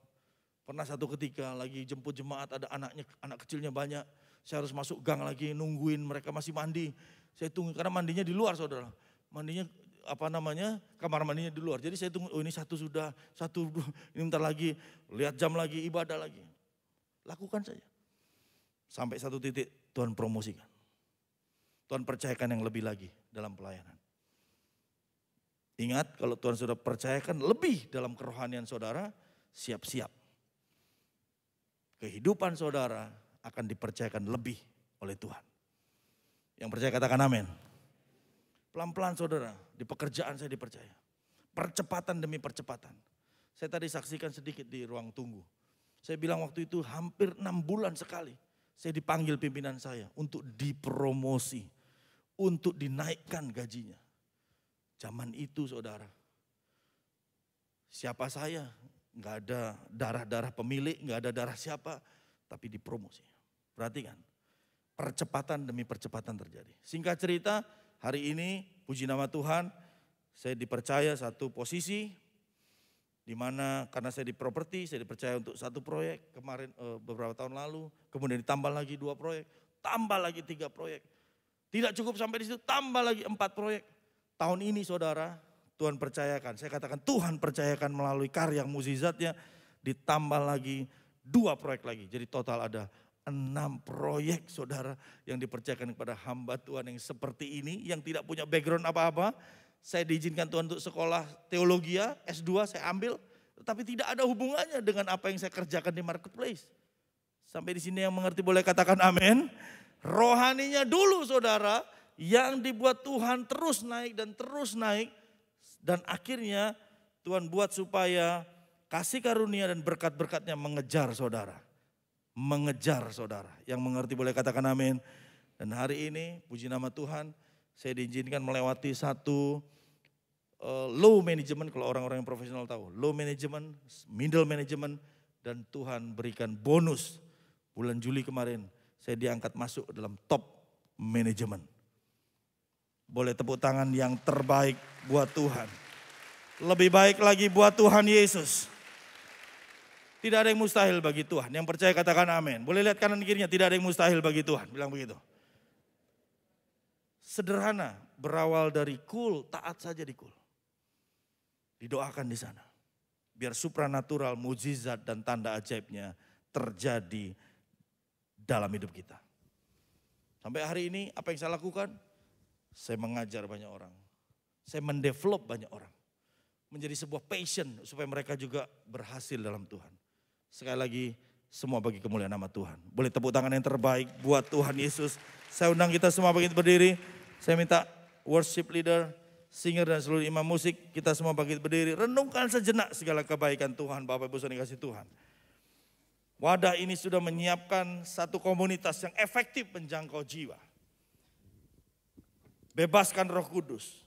Pernah satu ketika lagi jemput jemaat ada anaknya, anak kecilnya banyak. Saya harus masuk gang lagi nungguin mereka masih mandi. Saya tunggu karena mandinya di luar saudara. Mandinya apa namanya kamar mandinya di luar. Jadi saya tunggu, oh ini satu sudah, satu ini bentar lagi, lihat jam lagi, ibadah lagi. Lakukan saja. Sampai satu titik Tuhan promosikan. Tuhan percayakan yang lebih lagi dalam pelayanan. Ingat kalau Tuhan sudah percayakan lebih dalam kerohanian saudara, siap-siap. Kehidupan saudara akan dipercayakan lebih oleh Tuhan. Yang percaya katakan amin. Pelan-pelan saudara, di pekerjaan saya dipercaya. Percepatan demi percepatan. Saya tadi saksikan sedikit di ruang tunggu. Saya bilang waktu itu hampir enam bulan sekali saya dipanggil pimpinan saya untuk dipromosi, untuk dinaikkan gajinya. Zaman itu saudara, siapa saya? Nggak ada darah-darah pemilik, nggak ada darah siapa, tapi dipromosi. Perhatikan, percepatan demi percepatan terjadi. Singkat cerita, hari ini puji nama Tuhan, saya dipercaya satu posisi di mana karena saya di properti, saya dipercaya untuk satu proyek kemarin e, beberapa tahun lalu, kemudian ditambah lagi dua proyek, tambah lagi tiga proyek. Tidak cukup sampai di situ, tambah lagi empat proyek. Tahun ini saudara, Tuhan percayakan, saya katakan Tuhan percayakan melalui karya mukjizatnya, ditambah lagi dua proyek lagi. Jadi total ada enam proyek saudara yang dipercayakan kepada hamba Tuhan yang seperti ini, yang tidak punya background apa-apa, saya diizinkan Tuhan untuk sekolah teologi S2 saya ambil, tapi tidak ada hubungannya dengan apa yang saya kerjakan di marketplace. Sampai di sini yang mengerti boleh katakan amin. Rohaninya dulu saudara, yang dibuat Tuhan terus naik dan terus naik. Dan akhirnya Tuhan buat supaya kasih karunia dan berkat-berkatnya mengejar saudara. Mengejar saudara. Yang mengerti boleh katakan amin. Dan hari ini puji nama Tuhan saya diizinkan melewati satu uh, low management kalau orang-orang yang profesional tahu. Low management, middle management dan Tuhan berikan bonus. Bulan Juli kemarin saya diangkat masuk dalam top management. Boleh tepuk tangan yang terbaik buat Tuhan. Lebih baik lagi buat Tuhan Yesus. Tidak ada yang mustahil bagi Tuhan. Yang percaya katakan amin. Boleh lihat kanan kirinya, tidak ada yang mustahil bagi Tuhan. Bilang begitu. Sederhana, berawal dari kul, taat saja di kul. Didoakan di sana. Biar supranatural, mujizat dan tanda ajaibnya terjadi dalam hidup kita. Sampai hari ini apa yang saya lakukan? Saya mengajar banyak orang. Saya mendevelop banyak orang. Menjadi sebuah passion supaya mereka juga berhasil dalam Tuhan. Sekali lagi semua bagi kemuliaan nama Tuhan. Boleh tepuk tangan yang terbaik buat Tuhan Yesus. Saya undang kita semua bagi berdiri. Saya minta worship leader, singer dan seluruh imam musik, kita semua bangkit berdiri, renungkan sejenak segala kebaikan Tuhan, Bapak Ibu Saudara kasih Tuhan. Wadah ini sudah menyiapkan satu komunitas yang efektif menjangkau jiwa. Bebaskan roh kudus.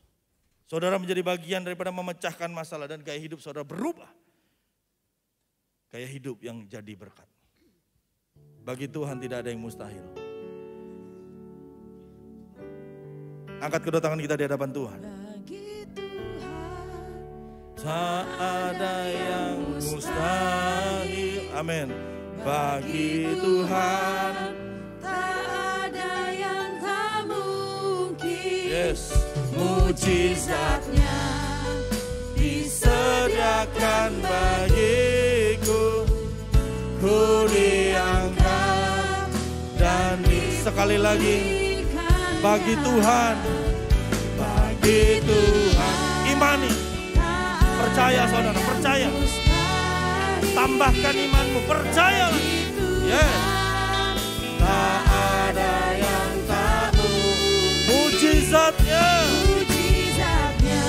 Saudara menjadi bagian daripada memecahkan masalah dan gaya hidup saudara berubah. Gaya hidup yang jadi berkat. Bagi Tuhan tidak ada yang mustahil. Angkat kedua tangan kita di hadapan Tuhan. Tak ada yang mustahil. Amin. Bagi Tuhan. Yes. Mujizatnya disediakan bagiku. Ku diangkat dan sekali lagi bagi Tuhan, bagi Tuhan. Imani, percaya saudara, percaya. Tambahkan imanmu, percaya. Yes. Mujizatnya. Mujizatnya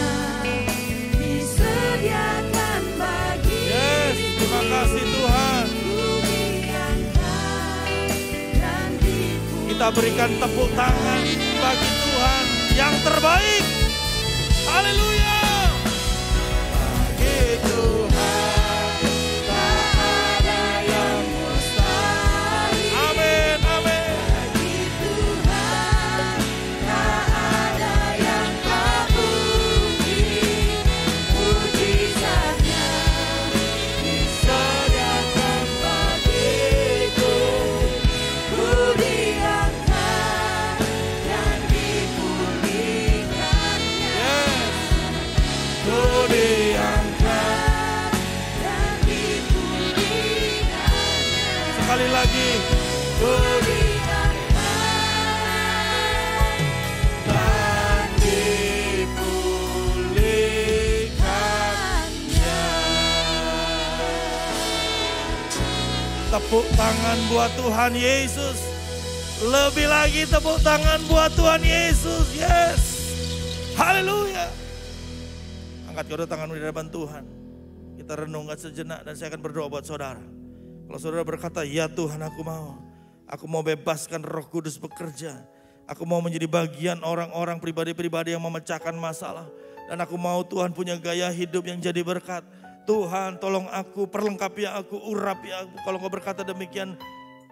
disediakan bagi Yes, terima kasih Tuhan. Kita berikan tepuk tangan bagi Tuhan yang terbaik. Haleluya. Bagi Tuhan Tuhan Yesus. Lebih lagi tepuk tangan buat Tuhan Yesus. Yes. Haleluya. Angkat kedua tanganmu di hadapan Tuhan. Kita renungkan sejenak dan saya akan berdoa buat saudara. Kalau saudara berkata, ya Tuhan aku mau. Aku mau bebaskan roh kudus bekerja. Aku mau menjadi bagian orang-orang pribadi-pribadi yang memecahkan masalah. Dan aku mau Tuhan punya gaya hidup yang jadi berkat. Tuhan tolong aku, perlengkapi aku, urapi aku. Kalau kau berkata demikian,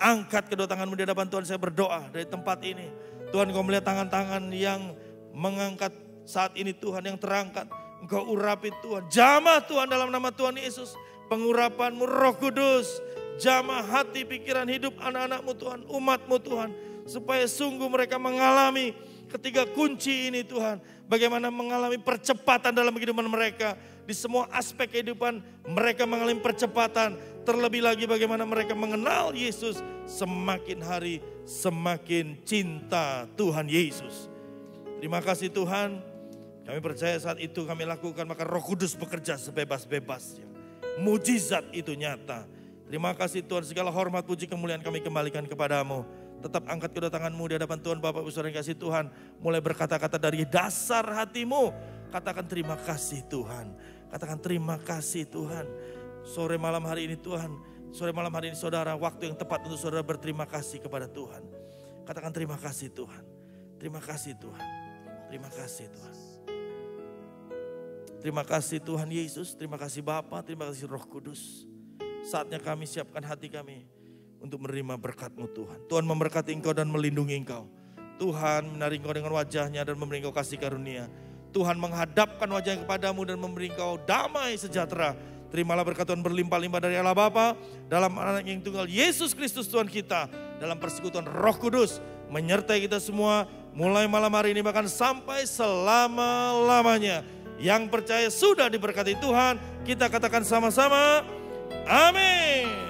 angkat kedua tanganmu di hadapan Tuhan. Saya berdoa dari tempat ini. Tuhan kau melihat tangan-tangan yang mengangkat saat ini Tuhan yang terangkat. Engkau urapi Tuhan. Jamah Tuhan dalam nama Tuhan Yesus. Pengurapanmu roh kudus. Jamah hati, pikiran, hidup anak-anakmu Tuhan. Umatmu Tuhan. Supaya sungguh mereka mengalami ketiga kunci ini Tuhan. Bagaimana mengalami percepatan dalam kehidupan mereka. Di semua aspek kehidupan mereka mengalami percepatan. Terlebih lagi bagaimana mereka mengenal Yesus. Semakin hari semakin cinta Tuhan Yesus. Terima kasih Tuhan. Kami percaya saat itu kami lakukan maka roh kudus bekerja sebebas-bebasnya. Mujizat itu nyata. Terima kasih Tuhan segala hormat puji kemuliaan kami kembalikan kepadamu. Tetap angkat kedua tanganmu di hadapan Tuhan Bapak Ibu Saudara kasih Tuhan. Mulai berkata-kata dari dasar hatimu. Katakan terima kasih Tuhan. Katakan terima kasih Tuhan. Sore malam hari ini Tuhan. Sore malam hari ini saudara waktu yang tepat untuk saudara berterima kasih kepada Tuhan. Katakan terima kasih Tuhan. Terima kasih Tuhan. Terima kasih Tuhan. Terima kasih Tuhan Yesus, terima kasih Bapa, terima kasih Roh Kudus. Saatnya kami siapkan hati kami untuk menerima berkat-Mu Tuhan. Tuhan memberkati engkau dan melindungi engkau. Tuhan menarik engkau dengan wajahnya dan memberi engkau kasih karunia. Tuhan menghadapkan wajahnya kepadamu dan memberi engkau damai sejahtera. Terimalah berkat Tuhan berlimpah-limpah dari Allah Bapa dalam anak yang tunggal Yesus Kristus Tuhan kita dalam persekutuan Roh Kudus menyertai kita semua mulai malam hari ini bahkan sampai selama-lamanya. Yang percaya sudah diberkati Tuhan, kita katakan sama-sama, amin.